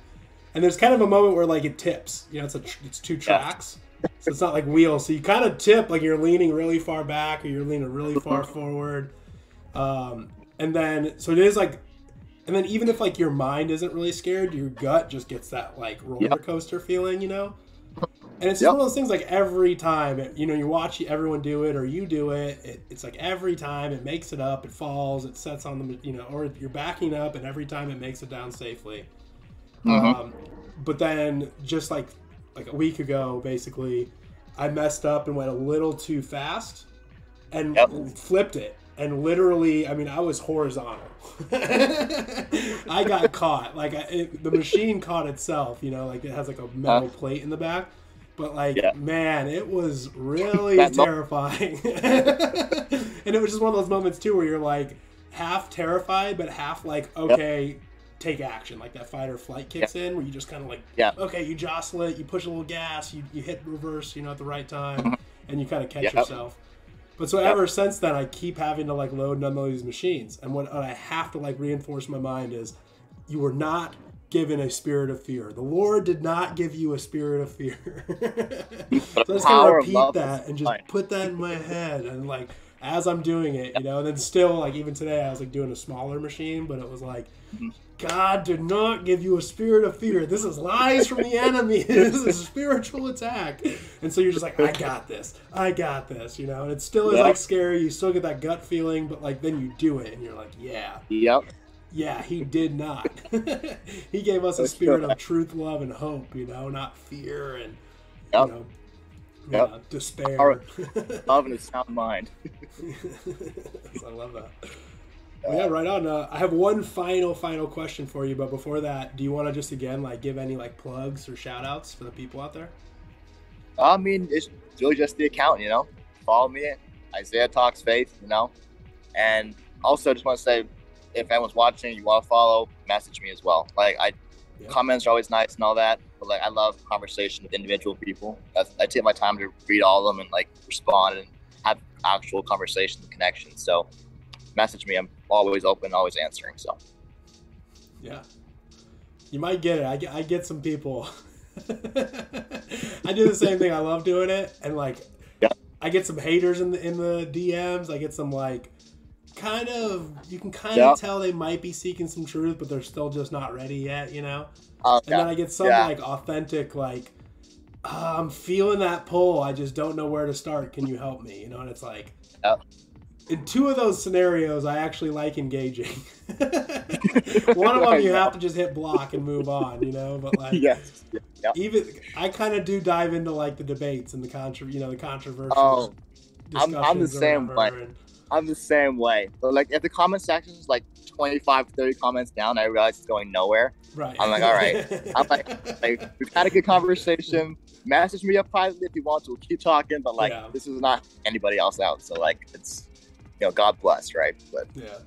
and there's kind of a moment where like it tips. You know, it's a tr- it's two tracks, so it's not like wheels. So you kind of tip like you're leaning really far back or you're leaning really far forward. Um, and then so it is like, and then even if like your mind isn't really scared, your gut just gets that like roller coaster feeling. You know. And it's just Yep. one of those things like every time, you know, you watch everyone do it or you do it, it, it's like every time it makes it up, it falls, it sets on the, you know, or you're backing up and every time it makes it down safely. Mhm. Um, but then just like, like a week ago, basically, I messed up and went a little too fast and Yep. flipped it. And literally, I mean, I was horizontal. I got caught. Like I, it, the machine caught itself. You know, like it has like a metal plate in the back. But like, Yeah. man, it was really terrifying. and it was just one of those moments too, where you're like half terrified, but half like, okay, take action. Like that fight or flight kicks in, where you just kind of like, Yeah. okay, you jostle it, you push a little gas, you, you hit reverse, you know, at the right time, and you kind of catch Yep. yourself. But so ever since then, I keep having to like load none of these machines, and what, I have to like reinforce in my mind is, you were not given a spirit of fear. The Lord did not give you a spirit of fear. so I just kind power of of repeat that and just put that in my head, and like as I'm doing it, you know, and then still like even today, I was like doing a smaller machine, but it was like. Mhm. God did not give you a spirit of fear. This is lies from the enemy. this is a spiritual attack. And so you're just like, I got this. I got this, you know? And it still is Yeah. like scary. You still get that gut feeling, but like then you do it and you're like, yeah, Yep. yeah, he did not. he gave us a spirit of truth, love, and hope, you know, not fear and, Yep. you know, Yep. despair. Power- Love and a sound mind. I love that. Well, yeah, right on. Uh, I have one final, final question for you, but before that, do you want to just again like give any like plugs or shout outs for the people out there? I mean, it's really just the account, you know. Follow me, Isaiah Talks Faith, you know. And also, just want to say, if anyone's watching, you want to follow, message me as well. Like, I Comments are always nice and all that, but like, I love conversation with individual people. I, I take my time to read all of them and like respond and have actual conversations and connections. So, message me. I'm always open, always answering. So, Yeah, you might get it. I get, I get some people. I do the same thing. I love doing it, and like, Yeah. I get some haters in the in the DMs. I get some like, kind of you can kind Yeah. of tell they might be seeking some truth, but they're still just not ready yet. You know. uh, And then I get some Yeah. like authentic like "Ah, I'm feeling that pull. I just don't know where to start. Can you help me? You know, and it's like Yep. in two of those scenarios, I actually like engaging. One of them you have to just hit block and move on, you know. But like yes. Yeah. even I kind of do dive into like the debates and the contro, you know, the controversial. Oh, I'm- I'm the same way. and- I'm the same way. But like, if the comment section is like 25, 30 comments down, I realize it's going nowhere. right. I'm like, all right. I'm like- Like, we've had a good conversation. message me up privately if you want to. We'll keep talking, but like Yeah. this is not anybody else out. So like it's you know God bless, right? But Yeah.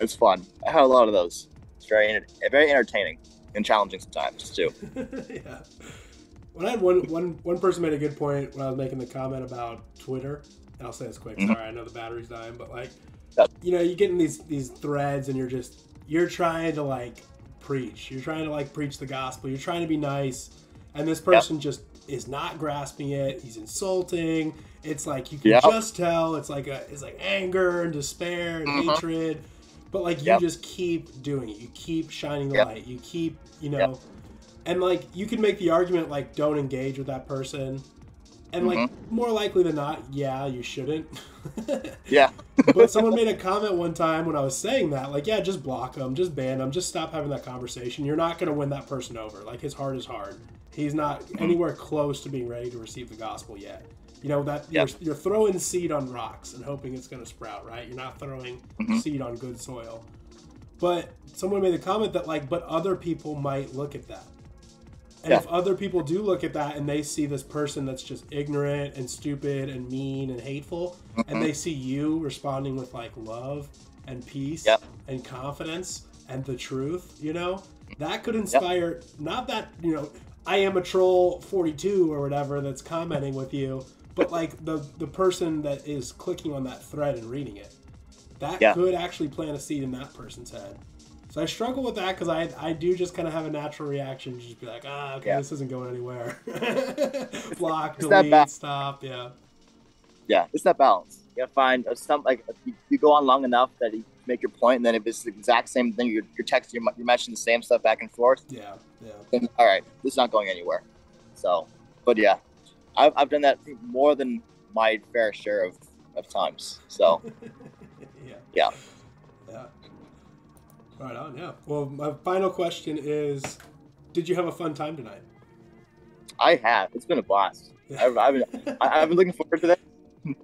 it's fun. I had a lot of those. It's very very entertaining and challenging sometimes too. yeah. When I had one, one, one person made a good point when I was making the comment about Twitter, and I'll say this quick. Mhm. Sorry, I know the battery's dying, but like, you know, you get in these these threads, and you're just you're trying to like preach. You're trying to like preach the gospel. You're trying to be nice, and this person just is not grasping it. He's insulting. It's like you can Yep. just tell. It's like a it's like anger and despair and Mhm. hatred. But like you Yep. just keep doing it. You keep shining the Yep. light. You keep you know. Yep. And like you can make the argument like don't engage with that person. And like Mm-hmm. more likely than not, yeah, you shouldn't. Yeah. but someone made a comment one time when I was saying that, like, yeah, just block them, just ban them, just stop having that conversation. You're not going to win that person over. Like his heart is hard. He's not Mm-hmm. anywhere close to being ready to receive the gospel yet. You know that you're, you're throwing seed on rocks and hoping it's going to sprout, right? You're not throwing Mhm. seed on good soil. But someone made the comment that like, but other people might look at that. And Yeah. if other people do look at that and they see this person that's just ignorant and stupid and mean and hateful, and mm-hmm. they see you responding with like love and peace and confidence and the truth, you know, that could inspire not that, you know, I am a troll 42 or whatever that's commenting with you, but like the the person that is clicking on that thread and reading it. That could actually plant a seed in that person's head. So I struggle with that because I I do just kind of have a natural reaction to just be like, ah, okay, Yeah. this isn't going anywhere. Block, delete, stop, yeah. yeah, it's that balance. You gotta find a, some like you, you go on long enough that you make your point, and then if it's the exact same thing, you're, you're texting, you're, you're mentioning the same stuff back and forth. Yeah, yeah. Then all right, this is not going anywhere. So, but yeah, I've, I've done that more than my fair share of, of times. So. Yeah. Yeah. Right on, yeah. Well, my final question is Did you have a fun time tonight? I have. It's been a blast. I've, I've been I- I've been looking forward to that. and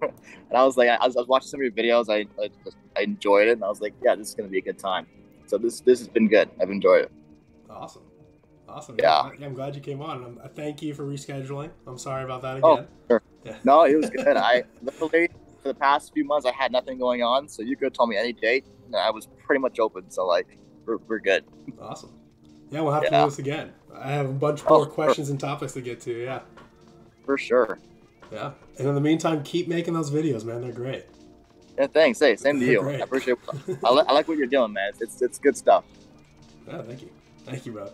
I was like, I was, I was watching some of your videos. I, I just I enjoyed it, and I was like, yeah, this is gonna be a good time. So this this has been good. I've enjoyed it. Awesome. Awesome. Yeah. I'm glad you came on. I'm, thank you for rescheduling. I'm sorry about that again. Oh, again. sure. Yeah. No, it was good. I literally for the past few months I had nothing going on, so you could have told me any date, and I was pretty much open. So like, we're, we're good. Awesome. Yeah, we'll have to do this again. I have a bunch Oh, more sure. questions and topics to get to. Yeah. For sure. Yeah. And in the meantime, keep making those videos, man. They're great. Yeah, thanks. Hey, same to you. Great. I appreciate. I, li- I like what you're doing, man. It's it's good stuff. Yeah, thank you. Thank you, bro.